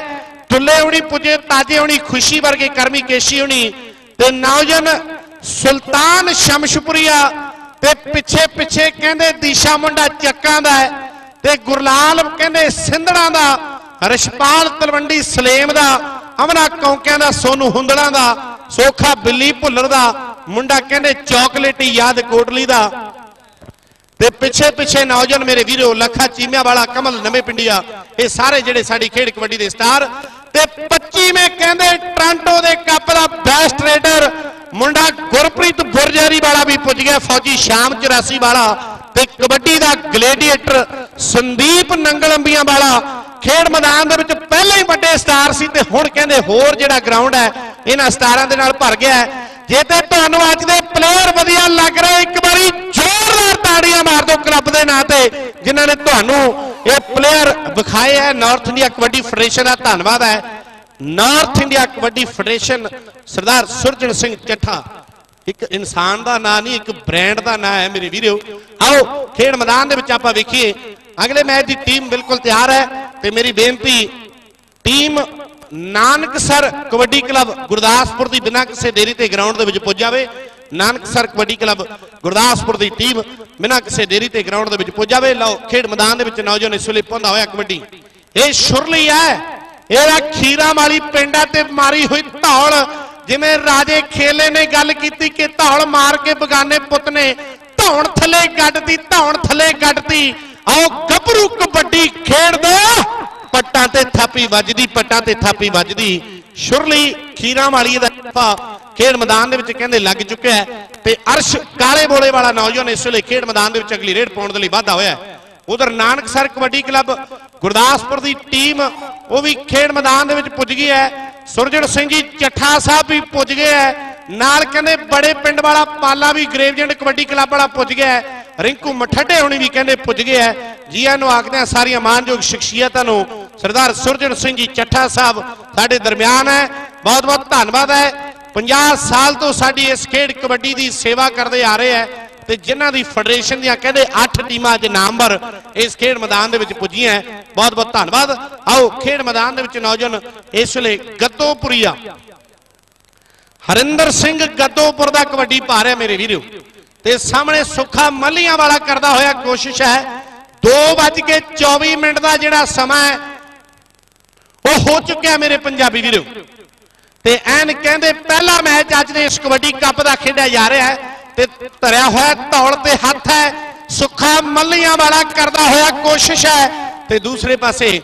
ਟੁੱਲੇ ਹੋਣੀ ਪੁੱਜੇ, ਤਾਜੇ ਹੋਣੀ, ਖੁਸ਼ੀ ਵਰਗੇ ਕਰਮੀ ਕੇਸ਼ੀ ਹੋਣੀ ਤੇ ਨੌਜਵਾਨ ਸੁਲਤਾਨ ਸ਼ਮਸ਼ਪੁਰੀਆ ਤੇ ਪਿੱਛੇ ਪਿੱਛੇ ਕਹਿੰਦੇ ਦੀਸ਼ਾ ਮੁੰਡਾ ਚੱਕਾਂ ਦਾ ਤੇ ਗੁਰਲਾਲ ਕਹਿੰਦੇ ਸਿੰਧੜਾਂ ਦਾ ਰਸ਼ਪਾਲ ਤਲਵੰਡੀ ਸਲੇਮ ਦਾ, ਅਮਨਾ ਕੌਂਕਿਆਂ ਦਾ, ਸੋਨੂ ਹੁੰਦੜਾਂ ਦਾ, ਸੋਖਾ ਬਿੱਲੀ ਭੁੱਲਰ ਦਾ, ਮੁੰਡਾ ਕਹਿੰਦੇ ਚੌਕਲੇਟੀ ਯਾਦ ਕੋਟਲੀ ਦਾ। ਤੇ ਪਿੱਛੇ ਪਿੱਛੇ ਨੌਜਵਾਨ ਮੇਰੇ ਵੀਰੋ, ਲੱਖਾ ਚੀਮਿਆਂ ਵਾਲਾ ਕਮਲ ਨਵੇਂ ਪਿੰਡੀਆ, ਇਹ ਸਾਰੇ ਜਿਹੜੇ ਸਾਡੀ ਖੇਡ ਕਬੱਡੀ ਦੇ ਸਟਾਰ। ਤੇ 25ਵੇਂ ਕਹਿੰਦੇ ਟ੍ਰਾਂਟੋ ਦੇ ਕੱਪ ਦਾ ਬੈਸਟ ਰੇਡਰ ਮੁੰਡਾ ਗੁਰਪ੍ਰੀਤ ਬੁਰਜਰੀ ਵਾਲਾ ਵੀ ਪੁੱਜ ਗਿਆ, ਫੌਜੀ ਸ਼ਾਮ 84 ਵਾਲਾ ਤੇ ਕਬੱਡੀ ਦਾ ਗਲੇਡੀਏਟਰ ਸੰਦੀਪ ਨੰਗਲੰਬੀਆਂ ਵਾਲਾ। ਖੇਡ ਮੈਦਾਨ ਦੇ ਵਿੱਚ ਪਹਿਲਾਂ ਹੀ ਵੱਡੇ ਸਟਾਰ ਸੀ ਤੇ ਹੁਣ ਕਹਿੰਦੇ ਹੋਰ ਜਿਹੜਾ ਗਰਾਊਂਡ ਹੈ, ਇਹਨਾਂ ਸਟਾਰਾਂ ਦੇ ਨਾਲ ਭਰ ਗਿਆ ਜੇ ਤੇ ਤੁਹਾਨੂੰ ਅੱਜ ਦੇ ਪਲੇਅਰ ਵਧੀਆ ਲੱਗ ਰਹੇ, ਇੱਕ ਵਾਰੀ ਜ਼ੋਰਦਾਰ ਤਾੜੀਆਂ ਮਾਰ ਦਿਓ ਕਲੱਬ ਦੇ ਨਾਂ ਤੇ, ਜਿਨ੍ਹਾਂ ਨੇ ਤੁਹਾਨੂੰ ਇਹ ਪਲੇਅਰ ਵਿਖਾਏ ਹੈ। ਨਾਰਥ ਇੰਡੀਆ ਕਬੱਡੀ ਫੈਡਰੇਸ਼ਨ ਦਾ ਧੰਨਵਾਦ ਹੈ। North India kabaddi federation Sardar Surjan Singh Chattha. ਇੱਕ ਇਨਸਾਨ ਦਾ ਨਾਂ ਨਹੀਂ, ਇੱਕ ਬ੍ਰਾਂਡ ਦਾ ਨਾਂ ਹੈ ਮੇਰੇ ਵੀਰੋ। ਆਓ, ਖੇਡ ਮੈਦਾਨ ਦੇ ਵਿੱਚ ਆਪਾਂ ਵੇਖੀਏ। ਅਗਲੇ ਮੈਚ ਦੀ ਟੀਮ ਬਿਲਕੁਲ ਤਿਆਰ ਹੈ ਤੇ ਮੇਰੀ ਬੇਨਤੀ ਟੀਮ ਨਾਨਕਸਰ ਕਬੱਡੀ ਕਲੱਬ ਗੁਰਦਾਸਪੁਰ ਦੀ ਬਿਨਾਂ ਕਿਸੇ ਦੇਰੀ ਤੇ ਗਰਾਊਂਡ ਦੇ ਵਿੱਚ ਪੁੱਜ ਜਾਵੇ। ਨਾਨਕਸਰ ਕਬੱਡੀ ਕਲੱਬ ਗੁਰਦਾਸਪੁਰ ਦੀ ਟੀਮ ਬਿਨਾਂ ਕਿਸੇ ਦੇਰੀ ਤੇ ਗਰਾਊਂਡ ਦੇ ਵਿੱਚ ਪੁੱਜ ਜਾਵੇ। ਲਓ, ਖੇਡ ਮੈਦਾਨ ਦੇ ਵਿੱਚ ਨੌਜਵਾਨ ਇਸ ਵੇਲੇ ਪਾਉਂਦਾ ਹੋਇਆ ਕਬੱਡੀ। ਇਹ ਸ਼ੁਰਲੀ ਹੈ। ਇਹਦਾ ਖੀਰਾ ਵਾਲੀ ਪਿੰਡਾਂ ਤੇ ਮਾਰੀ ਹੋਈ ਧੌਲ, ਜਿਵੇਂ ਰਾਜੇ ਖੇਲੇ ਨੇ ਗੱਲ ਕੀਤੀ ਕਿ ਧੌਲ ਮਾਰ ਕੇ ਬਗਾਨੇ ਪੁੱਤ ਨੇ, ਧੌਣ ਥੱਲੇ ਗੱਡਦੀ, ਧੌਣ ਥੱਲੇ ਗੱਡਦੀ। ਆਓ ਗੱਭਰੂ ਕਬੱਡੀ ਖੇਡਦਾ। ਪੱਟਾਂ ਤੇ ਥਾਪੀ ਵੱਜਦੀ, ਪੱਟਾਂ ਤੇ ਥਾਪੀ ਵੱਜਦੀ। ਸ਼ੁਰਲੀ ਖੀਰਾਂ ਵਾਲੀ ਦਾ ਜੱਫਾ ਖੇਡ ਮੈਦਾਨ ਦੇ ਵਿੱਚ ਕਹਿੰਦੇ ਲੱਗ ਚੁੱਕਿਆ ਤੇ ਅਰਸ਼ ਕਾਲੇ ਬੋਲੇ ਵਾਲਾ ਨੌਜਵਾਨ ਇਸ ਵੇਲੇ ਖੇਡ ਮੈਦਾਨ ਦੇ ਵਿੱਚ ਅਗਲੀ ਰੇਡ ਪਾਉਣ ਦੇ ਲਈ ਵਾਧਾ ਹੋਇਆ ਹੈ। ਉਧਰ ਨਾਨਕ ਸਰ ਕਬੱਡੀ ਕਲੱਬ, ਗੁਰਦਾਸਪੁਰ ਦੀ ਟੀਮ, ਉਹ ਵੀ ਖੇਡ ਮੈਦਾਨ ਦੇ ਵਿੱਚ ਪੁੱਜ ਗਈ ਹੈ। ਸੁਰਜਣ ਸਿੰਘ ਜੀ ਚੱਠਾ ਸਾਹਿਬ ਵੀ ਪੁੱਜ ਗਏ ਹੈ। ਨਾਲ ਕਹਿੰਦੇ ਬੜੇ ਪਿੰਡ ਵਾਲਾ ਪਾਲਾ ਵੀ ਗ੍ਰੇਵਜੈਂਟ ਕਬੱਡੀ ਕਲੱਬ ਵਾਲਾ ਪੁੱਜ ਗਿਆ ਹੈ। ਰਿੰਕੂ ਮਠੱਡੇ ਹੋਣੀ ਵੀ ਕਹਿੰਦੇ ਪੁੱਜ ਗਏ ਹੈ। ਜੀਆਂ ਨੂੰ ਆਖਦੇ ਆ ਸਾਰੀਆਂ ਮਾਨਯੋਗ ਸ਼ਖਸੀਅਤਾਂ ਨੂੰ ਸਰਦਾਰ ਸੁਰਜਣ ਸਿੰਘ ਜੀ ਚੱਠਾ ਸਾਹਿਬ ਸਾਡੇ ਦਰਮਿਆਨ ਹੈ। ਬਹੁਤ ਬਹੁਤ ਧੰਨਵਾਦ ਹੈ। 50 ਸਾਲ ਤੋਂ ਸਾਡੀ ਇਸ ਖੇਡ ਕਬੱਡੀ ਦੀ ਸੇਵਾ ਕਰਦੇ ਆ ਰਹੇ ਹੈ। ਤੇ ਜਿਨ੍ਹਾਂ ਦੀ ਫੈਡਰੇਸ਼ਨ ਦੀਆਂ ਕਹਿੰਦੇ 8 ਟੀਮਾਂ ਅੱਜ ਨਾਮਵਰ ਇਸ ਖੇਡ ਮੈਦਾਨ ਦੇ ਵਿੱਚ ਪੁੱਜੀਆਂ ਬਹੁਤ ਬਹੁਤ ਧੰਨਵਾਦ। ਆਓ, ਖੇਡ ਮੈਦਾਨ ਦੇ ਵਿੱਚ ਨੌਜਵਾਨ ਇਸ ਵੇਲੇ ਗੱਦੋਪੁਰੀਆ ਹਰਿੰਦਰ ਸਿੰਘ ਗੱਦੋਪੁਰ ਦਾ ਕਬੱਡੀ ਪਾ ਰਿਹਾ ਮੇਰੇ ਵੀਰੋ। ਤੇ ਸਾਹਮਣੇ ਸੁੱਖਾ ਮੱਲੀਆਂ ਵਾਲਾ ਕਰਦਾ ਹੋਇਆ ਕੋਸ਼ਿਸ਼ ਹੈ। 2:24 ਮਿੰਟ ਦਾ ਜਿਹੜਾ ਸਮਾਂ ਹੈ, ਉਹ ਹੋ ਚੁੱਕਿਆ ਮੇਰੇ ਪੰਜਾਬੀ ਵੀਰੋ। ਤੇ ਐਨ ਕਹਿੰਦੇ ਪਹਿਲਾ ਮੈਚ ਅੱਜ ਦੇ ਇਸ ਕਬੱਡੀ ਕੱਪ ਦਾ ਖੇਡਿਆ ਜਾ ਰਿਹਾ ਹੈ। ਤੇ ਧਰਿਆ ਹੋਇਆ ਧੌਲ ਤੇ ਹੱਥ ਹੈ। ਸੁੱਖਾ ਮੱਲੀਆਂ ਵਾਲਾ ਕਰਦਾ ਹੋਇਆ ਕੋਸ਼ਿਸ਼ ਹੈ। ਤੇ ਦੂਸਰੇ ਪਾਸੇ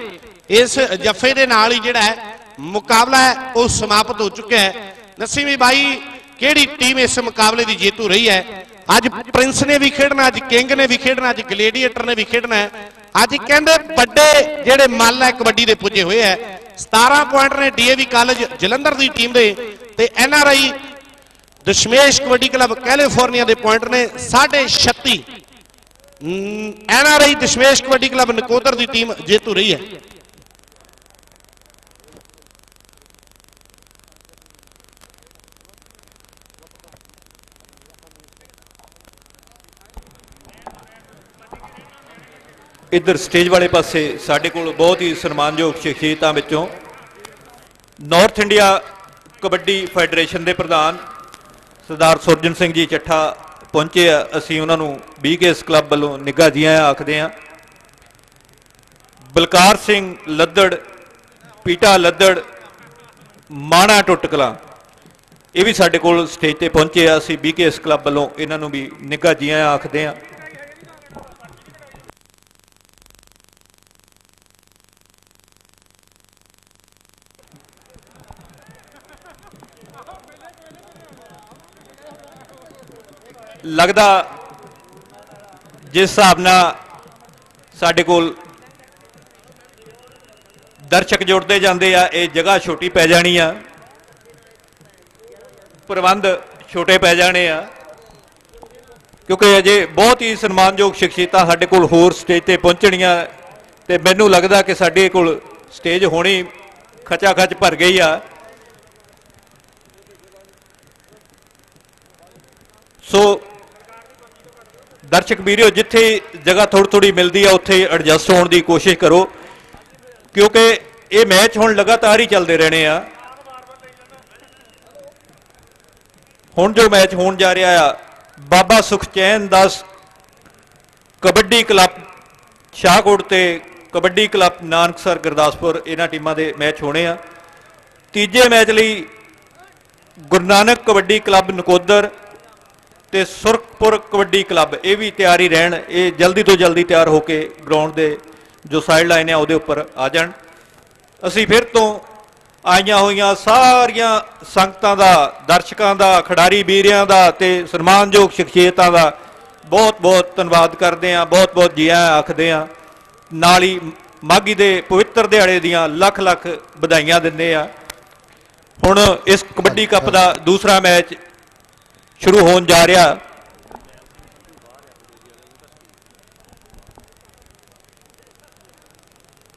ਇਸ ਜੱਫੇ ਦੇ ਨਾਲ ਹੀ ਜਿਹੜਾ ਮੁਕਾਬਲਾ ਹੈ, ਉਹ ਸਮਾਪਤ ਹੋ ਚੁੱਕਿਆ ਹੈ। ਨਸੀਮੀ ਬਾਈ, ਕਿਹੜੀ ਟੀਮ ਇਸ ਮੁਕਾਬਲੇ ਦੀ ਜੇਤੂ ਰਹੀ ਹੈ? ਅੱਜ ਪ੍ਰਿੰਸ ਨੇ ਵੀ ਖੇਡਣਾ, ਅੱਜ ਕਿੰਗ ਨੇ ਵੀ ਖੇਡਣਾ, ਅੱਜ ਗਲੇਡੀਏਟਰ ਨੇ ਵੀ ਖੇਡਣਾ ਅੱਜ ਕਹਿੰਦੇ ਵੱਡੇ ਜਿਹੜੇ ਮੱਲ ਹੈ, ਕਬੱਡੀ ਦੇ ਪੁੱਜੇ ਹੋਏ ਹੈ। 17 ਪੁਆਇੰਟ ਨੇ ਡੀਏਵੀ ਕਾਲਜ ਜਲੰਧਰ ਦੀ ਟੀਮ ਦੇ ਤੇ NRI Dashmesh kabaddi club California ਦੇ ਪੁਆਇੰਟ ਨੇ 36 ਐਨਆਰਆਈ ਦਸ਼ਮੇਸ਼ ਕਬੱਡੀ ਕਲੱਬ ਨਕੋਦਰ ਦੀ ਟੀਮ ਜੇਤੂ ਰਹੀ ਹੈ।
ਇੱਧਰ ਸਟੇਜ ਵਾਲੇ ਪਾਸੇ ਸਾਡੇ ਕੋਲ ਬਹੁਤ ਹੀ ਸਨਮਾਨਯੋਗ ਸ਼ਖਸੀਅਤਾਂ ਵਿੱਚੋਂ ਨਾਰਥ ਇੰਡੀਆ ਕਬੱਡੀ ਫੈਡਰੇਸ਼ਨ ਦੇ ਪ੍ਰਧਾਨ ਸਰਦਾਰ ਸੁਰਜਨ ਸਿੰਘ ਜੀ ਚੱਠਾ ਪਹੁੰਚੇ ਆ। ਅਸੀਂ ਉਹਨਾਂ ਨੂੰ ਬੀਕੇਐਸ ਕਲੱਬ ਵੱਲੋਂ ਨਿੱਘਾ ਜੀਆਂ ਆਖਦੇ ਆ ਬਲਕਾਰ ਸਿੰਘ ਲੱਦੜ, ਪੀਟਾ ਲੱਦੜ, ਮਾਣਾ ਟੁੱਟਕਲਾ, ਇਹ ਵੀ ਸਾਡੇ ਕੋਲ ਸਟੇਜ ਤੇ ਪਹੁੰਚੇ ਆ। ਅਸੀਂ ਬੀਕੇਐਸ ਕਲੱਬ ਵੱਲੋਂ ਇਹਨਾਂ ਨੂੰ ਵੀ ਨਿੱਘਾ ਜੀਆਂ ਆਖਦੇ ਆ ਲੱਗਦਾ ਜਿਸ ਹਿਸਾਬ ਨਾਲ ਸਾਡੇ ਕੋਲ ਦਰਸ਼ਕ ਜੁੜਦੇ ਜਾਂਦੇ ਆ, ਇਹ ਜਗ੍ਹਾ ਛੋਟੀ ਪੈ ਜਾਣੀ ਆ। ਪ੍ਰਬੰਧ ਛੋਟੇ ਪੈ ਜਾਣੇ ਆ। ਕਿਉਂਕਿ ਅਜੇ ਬਹੁਤ ਹੀ ਸਨਮਾਨਯੋਗ ਸ਼ਖਸੀਅਤਾਂ ਸਾਡੇ ਕੋਲ ਹੋਰ ਸਟੇਜ ਤੇ ਪਹੁੰਚਣੀਆਂ ਤੇ ਮੈਨੂੰ ਲੱਗਦਾ ਕਿ ਸਾਡੇ ਕੋਲ ਸਟੇਜ ਹੋਣੀ ਖਚਾ ਖਚ ਭਰ ਗਈ ਆ। ਸੋ ਦਰਸ਼ਕ ਵੀਰੋ, ਜਿੱਥੇ ਜਗ੍ਹਾ ਥੋੜੀ ਥੋੜੀ ਮਿਲਦੀ ਆ, ਉੱਥੇ ਐਡਜਸਟ ਹੋਣ ਦੀ ਕੋਸ਼ਿਸ਼ ਕਰੋ। ਕਿਉਂਕਿ ਇਹ ਮੈਚ ਹੁਣ ਲਗਾਤਾਰ ਹੀ ਚੱਲਦੇ ਰਹਿਣੇ ਆ। ਹੁਣ ਜੋ ਮੈਚ ਹੋਣ ਜਾ ਰਿਹਾ ਆ, ਬਾਬਾ ਸੁਖਚੈਨ ਦਾਸ ਕਬੱਡੀ ਕਲੱਬ, ਸ਼ਾਹਕੋਟ ਤੇ ਕਬੱਡੀ ਕਲੱਬ ਨਾਨਕਸਰ ਗੁਰਦਾਸਪੁਰ, ਇਹਨਾਂ ਟੀਮਾਂ ਦੇ ਮੈਚ ਹੋਣੇ ਆ। ਤੀਜੇ ਮੈਚ ਲਈ ਗੁਰੂ ਨਾਨਕ ਕਬੱਡੀ ਕਲੱਬ ਨਕੋਦਰ ਤੇ ਸੁਰਖਪੁਰ ਕਬੱਡੀ ਕਲੱਬ ਇਹ ਵੀ ਤਿਆਰੀ ਰਹਿਣ ਇਹ ਜਲਦੀ ਤੋਂ ਜਲਦੀ ਤਿਆਰ ਹੋ ਕੇ ਗਰਾਊਂਡ ਦੇ ਜੋ ਸਾਈਡ ਲਾਈਨ ਹੈ ਉਹਦੇ ਉੱਪਰ ਆ ਜਾਣ। ਅਸੀਂ ਫਿਰ ਤੋਂ ਆਈਆਂ ਹੋਈਆਂ ਸਾਰੀਆਂ ਸੰਗਤਾਂ ਦਾ ਦਰਸ਼ਕਾਂ ਦਾ ਖਿਡਾਰੀ ਵੀਰਿਆਂ ਦਾ ਤੇ ਸਨਮਾਨਯੋਗ ਸ਼ਖਸੀਅਤਾਂ ਦਾ ਬਹੁਤ ਬਹੁਤ ਧੰਨਵਾਦ ਕਰਦੇ ਆਂ ਬਹੁਤ ਬਹੁਤ ਜੀ ਆਇਆਂ ਆਖਦੇ ਆਂ ਨਾਲ ਹੀ ਮਾਗੀ ਦੇ ਪਵਿੱਤਰ ਦਿਹਾੜੇ ਦੀਆਂ ਲੱਖ ਲੱਖ ਵਧਾਈਆਂ ਦਿੰਦੇ ਆ ਹੁਣ ਇਸ ਕਬੱਡੀ ਕੱਪ ਦਾ ਦੂਸਰਾ ਮੈਚ ਸ਼ੁਰੂ ਹੋਣ ਜਾ ਰਿਹਾ।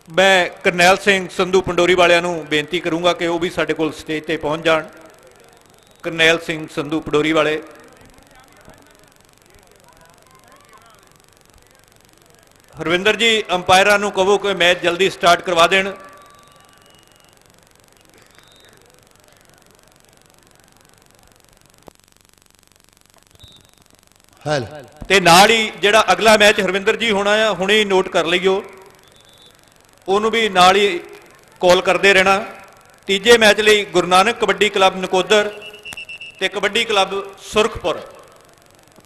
ਮੈਂ ਕਰਨੈਲ ਸਿੰਘ ਸੰਧੂ ਪੰਡੋਰੀ ਵਾਲਿਆਂ ਨੂੰ ਬੇਨਤੀ ਕਰੂੰਗਾ ਕਿ ਉਹ ਵੀ ਸਾਡੇ ਕੋਲ ਸਟੇਜ ਤੇ ਪਹੁੰਚ ਜਾਣ। ਕਰਨੈਲ ਸਿੰਘ ਸੰਧੂ ਪੰਡੋਰੀ ਵਾਲੇ। ਹਰਵਿੰਦਰ ਜੀ, ਅੰਪਾਇਰਾਂ ਨੂੰ ਕਹੋ ਕਿ ਮੈਚ ਜਲਦੀ ਸਟਾਰਟ ਕਰਵਾ ਦੇਣ। ਤੇ ਨਾਲ ਹੀ ਜਿਹੜਾ ਅਗਲਾ ਮੈਚ ਹਰਵਿੰਦਰ ਜੀ ਹੋਣਾ ਆ ਹੁਣੇ ਹੀ ਨੋਟ ਕਰ ਲਈਓ। ਉਹਨੂੰ ਵੀ ਨਾਲ ਹੀ ਕਾਲ ਕਰਦੇ ਰਹਿਣਾ। ਤੀਜੇ ਮੈਚ ਲਈ ਗੁਰੂ ਨਾਨਕ ਕਬੱਡੀ ਕਲੱਬ ਨਕੋਦਰ ਤੇ ਕਬੱਡੀ ਕਲੱਬ ਸੁਰਖਪੁਰ।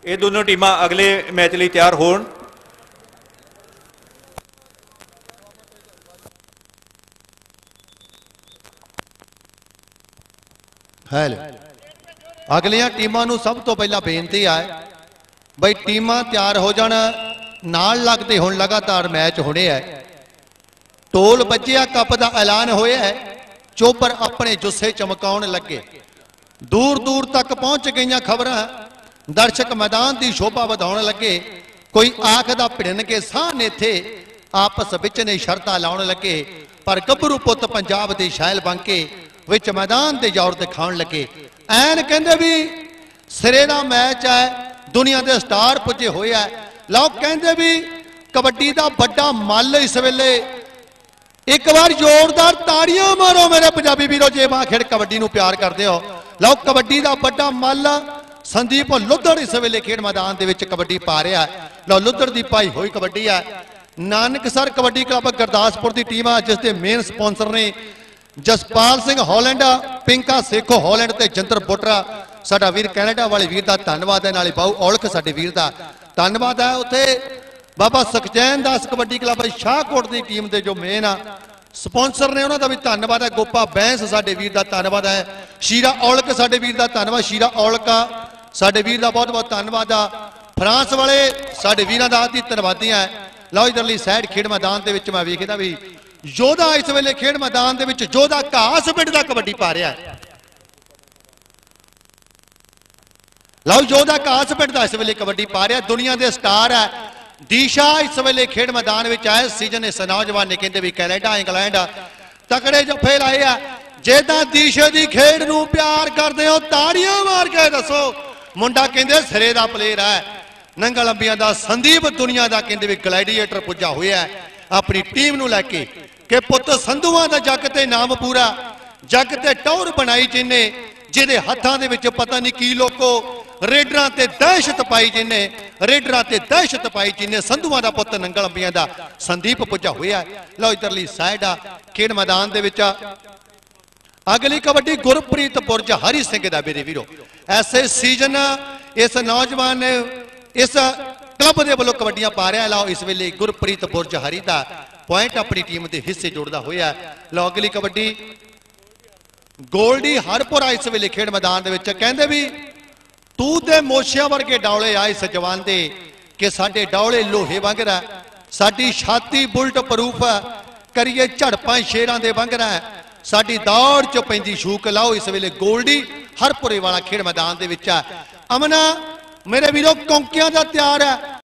ਇਹ ਦੋਨੋਂ ਟੀਮਾਂ ਅਗਲੇ ਮੈਚ ਲਈ ਤਿਆਰ ਹੋਣ।
ਹੈਲ। ਅਗਲੀਆਂ ਟੀਮਾਂ ਨੂੰ ਸਭ ਤੋਂ ਪਹਿਲਾਂ ਬੇਨਤੀ ਆ ਬਈ ਟੀਮਾਂ ਤਿਆਰ ਹੋ ਜਾਣ, ਨਾਲ ਲੱਗਦੇ ਹੁਣ ਲਗਾਤਾਰ ਮੈਚ ਹੋਣੇ ਆ। ਟੋਲ ਵੱਜਿਆ, ਕੱਪ ਦਾ ਐਲਾਨ ਹੋਇਆ ਹੈ। ਚੋਬਰ ਆਪਣੇ ਜੁੱਸੇ ਚਮਕਾਉਣ ਲੱਗੇ। ਦੂਰ ਦੂਰ ਤੱਕ ਪਹੁੰਚ ਗਈਆਂ ਖਬਰਾਂ। ਦਰਸ਼ਕ ਮੈਦਾਨ ਦੀ ਸ਼ੋਭਾ ਵਧਾਉਣ ਲੱਗੇ। ਕੋਈ ਆਖਦਾ ਭਿੜਨ ਕੇ ਸਾਹ ਨੇ ਇੱਥੇ ਆਪਸ ਵਿੱਚ ਨੇ ਸ਼ਰਤਾਂ ਲਾਉਣ ਲੱਗੇ। ਪਰ ਗੱਭਰੂ ਪੁੱਤ ਪੰਜਾਬ ਦੇ ਸ਼ਾਇਲ ਕੇ ਵਿੱਚ ਮੈਦਾਨ ਤੇ ਜ਼ੋਰ ਦਿਖਾਉਣ ਲੱਗੇ। ਐਨ ਕਹਿੰਦੇ ਵੀ ਸਿਰੇ ਦਾ ਮੈਚ ਹੈ ਦੁਨੀਆ ਦੇ ਸਟਾਰ ਪੁੱਜੇ ਹੋਏ ਆ। ਲੋਕ ਕਹਿੰਦੇ ਵੀ ਕਬੱਡੀ ਦਾ ਵੱਡਾ ਮੱਲ ਇਸ ਵੇਲੇ। ਇੱਕ ਵਾਰ ਜ਼ੋਰਦਾਰ ਤਾੜੀਆਂ ਮਾਰੋ ਮੇਰੇ ਪੰਜਾਬੀ ਵੀਰੋ, ਜੇ ਮਾਂ ਖੇਡ ਕਬੱਡੀ ਨੂੰ ਪਿਆਰ ਕਰਦੇ ਹੋ। ਲਓ ਕਬੱਡੀ ਦਾ ਵੱਡਾ ਮੱਲ ਸੰਦੀਪ ਲੁੱਧੜ ਇਸ ਵੇਲੇ ਖੇਡ ਮੈਦਾਨ ਦੇ ਵਿੱਚ ਕਬੱਡੀ ਪਾ ਰਿਹਾ ਲਓ ਲੁੱਧੜ ਦੀ ਪਾਈ ਹੋਈ ਕਬੱਡੀ ਹੈ। ਨਾਨਕਸਰ ਕਬੱਡੀ ਕਲੱਬ ਗੁਰਦਾਸਪੁਰ ਦੀ ਟੀਮ ਆ, ਜਿਸ ਦੇ ਮੇਨ ਸਪਾਂਸਰ ਨੇ ਜਸਪਾਲ ਸਿੰਘ ਹਾਲੈਂਡ, ਪਿੰਕਾ ਸੇਖੋ ਹਾਲੈਂਡ ਤੇ ਜੰਤਰ ਬੋਟਰਾ। ਸਾਡਾ ਵੀਰ ਕੈਨੇਡਾ ਵਾਲੇ ਵੀਰ ਦਾ ਧੰਨਵਾਦ ਹੈ, ਨਾਲੇ ਬਾਉ ਔਲਖ ਸਾਡੇ ਵੀਰ ਦਾ ਧੰਨਵਾਦ ਹੈ। ਉੱਥੇ ਬਾਬਾ ਸੁਖਚੈਨ ਦਾਸ ਕਬੱਡੀ ਕਲੱਬ ਸ਼ਾਹਕੋਟ ਦੀ ਟੀਮ ਦੇ ਜੋ ਮੇਨ ਆ, ਸਪਾਂਸਰ ਨੇ ਉਹਨਾਂ ਦਾ ਵੀ ਧੰਨਵਾਦ ਹੈ। ਗੋਪਾ ਬੈਂਸ ਸਾਡੇ ਵੀਰ ਦਾ ਧੰਨਵਾਦ ਹੈ। ਸ਼ੀਰਾ ਔਲਕ ਸਾਡੇ ਵੀਰ ਦਾ ਧੰਨਵਾਦ। ਸ਼ੀਰਾ ਔਲਕਾ ਸਾਡੇ ਵੀਰ ਦਾ ਬਹੁਤ ਬਹੁਤ ਧੰਨਵਾਦ ਆ। ਫਰਾਂਸ ਵਾਲੇ ਸਾਡੇ ਵੀਰਾਂ ਦਾ ਆਦੀ ਧੰਨਵਾਦੀਆਂ ਹੈ ਲਓ ਇਧਰਲੀ ਸਾਈਡ ਖੇਡ ਮੈਦਾਨ ਦੇ ਵਿੱਚ ਮੈਂ ਵੇਖਦਾ ਵੀ ਯੋਧਾ ਇਸ ਵੇਲੇ ਖੇਡ ਮੈਦਾਨ ਦੇ ਵਿੱਚ, ਯੋਧਾ ਘਾਸ ਪਿੰਡ ਦਾ ਕਬੱਡੀ ਪਾ ਰਿਹਾ ਹੈ। ਲਓ ਯੋਧਾ ਕਾਸ ਪਿੰਡ ਦਾ ਇਸ ਵੇਲੇ ਕਬੱਡੀ ਪਾ ਰਿਹਾ, ਦੁਨੀਆ ਦੇ ਸਟਾਰ ਹੈ। ਦੀਸ਼ਾ ਇਸ ਵੇਲੇ ਖੇਡ ਮੈਦਾਨ ਵਿੱਚ ਆਏ ਸੀਜ਼ਨ ਇਸ ਨੌਜਵਾਨ ਨੇ ਕਹਿੰਦੇ ਵੀ ਕੈਨੇਡਾ, ਇੰਗਲੈਂਡ ਤਕੜੇ ਜੱਫੇ ਲਾਏ ਆ। ਜੇ ਤਾਂ ਦੀਸ਼ੇ ਦੀ ਖੇਡ ਨੂੰ ਪਿਆਰ ਕਰਦੇ ਹੋ, ਤਾੜੀਆਂ ਮਾਰ ਕੇ ਦੱਸੋ। ਮੁੰਡਾ ਕਹਿੰਦੇ ਸਿਰੇ ਦਾ ਪਲੇਅਰ ਹੈ। ਨੰਗਲ ਅੰਬੀਆਂ ਦਾ ਸੰਦੀਪ ਦੁਨੀਆ ਦਾ ਕਹਿੰਦੇ ਵੀ ਗਲੈਡੀਏਟਰ ਪੁੱਜਾ ਹੋਇਆ ਆਪਣੀ ਟੀਮ ਨੂੰ ਲੈ ਕੇ ਕਿ ਪੁੱਤ ਸੰਧੂਆਂ ਦਾ ਜੱਗ ਤੇ ਨਾਮ ਪੂਰਾ, ਜੱਗ ਤੇ ਟੌਰ ਬਣਾਈ ਜਿਨੇ ਜਿਹਦੇ ਹੱਥਾਂ ਦੇ ਵਿੱਚ ਪਤਾ ਨਹੀਂ ਕੀ ਲੋਕੋ ਰੇਡਰਾਂ ਤੇ ਦਹਿਸ਼ਤ ਪਾਈ ਜਿਨੇ, ਰੇਡਰਾਂ ਤੇ ਦਹਿਸ਼ਤ ਪਾਈ ਜਿਨੇ ਸੰਧੂਆਂ ਦਾ ਪੁੱਤ ਨੰਗਲ ਅੰਬੀਆਂ ਦਾ ਸੰਦੀਪ ਪੁੱਜਾ ਹੋਇਆ ਲਓ ਇਧਰਲੀ ਸਾਈਡ ਆ, ਖੇਡ ਮੈਦਾਨ ਦੇ ਵਿੱਚ ਆ। ਅਗਲੀ ਕਬੱਡੀ ਗੁਰਪ੍ਰੀਤ ਬੁਰਜ ਹਰੀ ਸਿੰਘ ਦਾ ਮੇਰੇ ਵੀਰੋ। ਐਸੇ ਸੀਜ਼ਨ ਇਸ ਨੌਜਵਾਨ ਨੇ ਇਸ ਕਲੱਬ ਦੇ ਵੱਲੋਂ ਕਬੱਡੀਆਂ ਪਾ ਰਿਹਾ ਲਓ ਇਸ ਵੇਲੇ ਗੁਰਪ੍ਰੀਤ ਬੁਰਜ ਹਰੀ ਦਾ ਪੁਆਇੰਟ ਆਪਣੀ ਟੀਮ ਦੇ ਹਿੱਸੇ ਜੋੜਦਾ ਹੋਇਆ ਲਓ ਅਗਲੀ ਕਬੱਡੀ। ਗੋਲਡੀ ਹਰਪੁਰਾ ਇਸ ਵੇਲੇ ਖੇਡ ਮੈਦਾਨ ਦੇ ਵਿੱਚ ਕਹਿੰਦੇ ਵੀ ਤੂੰ ਤੇ ਮੋਸ਼ਿਆਂ ਵਰਗੇ ਡੌਲੇ ਆਏ ਇਸ ਜਵਾਨ ਦੇ ਕਿ ਸਾਡੇ ਡੌਲੇ ਲੋਹੇ ਵਾਂਗਰਾ ਸਾਡੀ ਛਾਤੀ ਬੁਲਟ ਪ੍ਰੂਫ ਹੈ ਕਰੀਏ ਝੜਪਾਂ ਸ਼ੇਰਾਂ ਦੇ ਵਾਂਗਰਾ ਸਾਡੀ ਦੌੜ ਚ ਪੈਂਦੀ ਸ਼ੂਕ ਲਾਓ ਇਸ ਵੇਲੇ ਗੋਲਡੀ ਹਰਪੁਰੇ ਵਾਲਾ ਖੇਡ ਮੈਦਾਨ ਦੇ ਵਿੱਚ ਆ। ਅਮਨਾ, ਮੇਰੇ ਵੀਰੋ, ਕੌਂਕਿਆਂ ਦਾ ਤਿਆਰ ਹੈ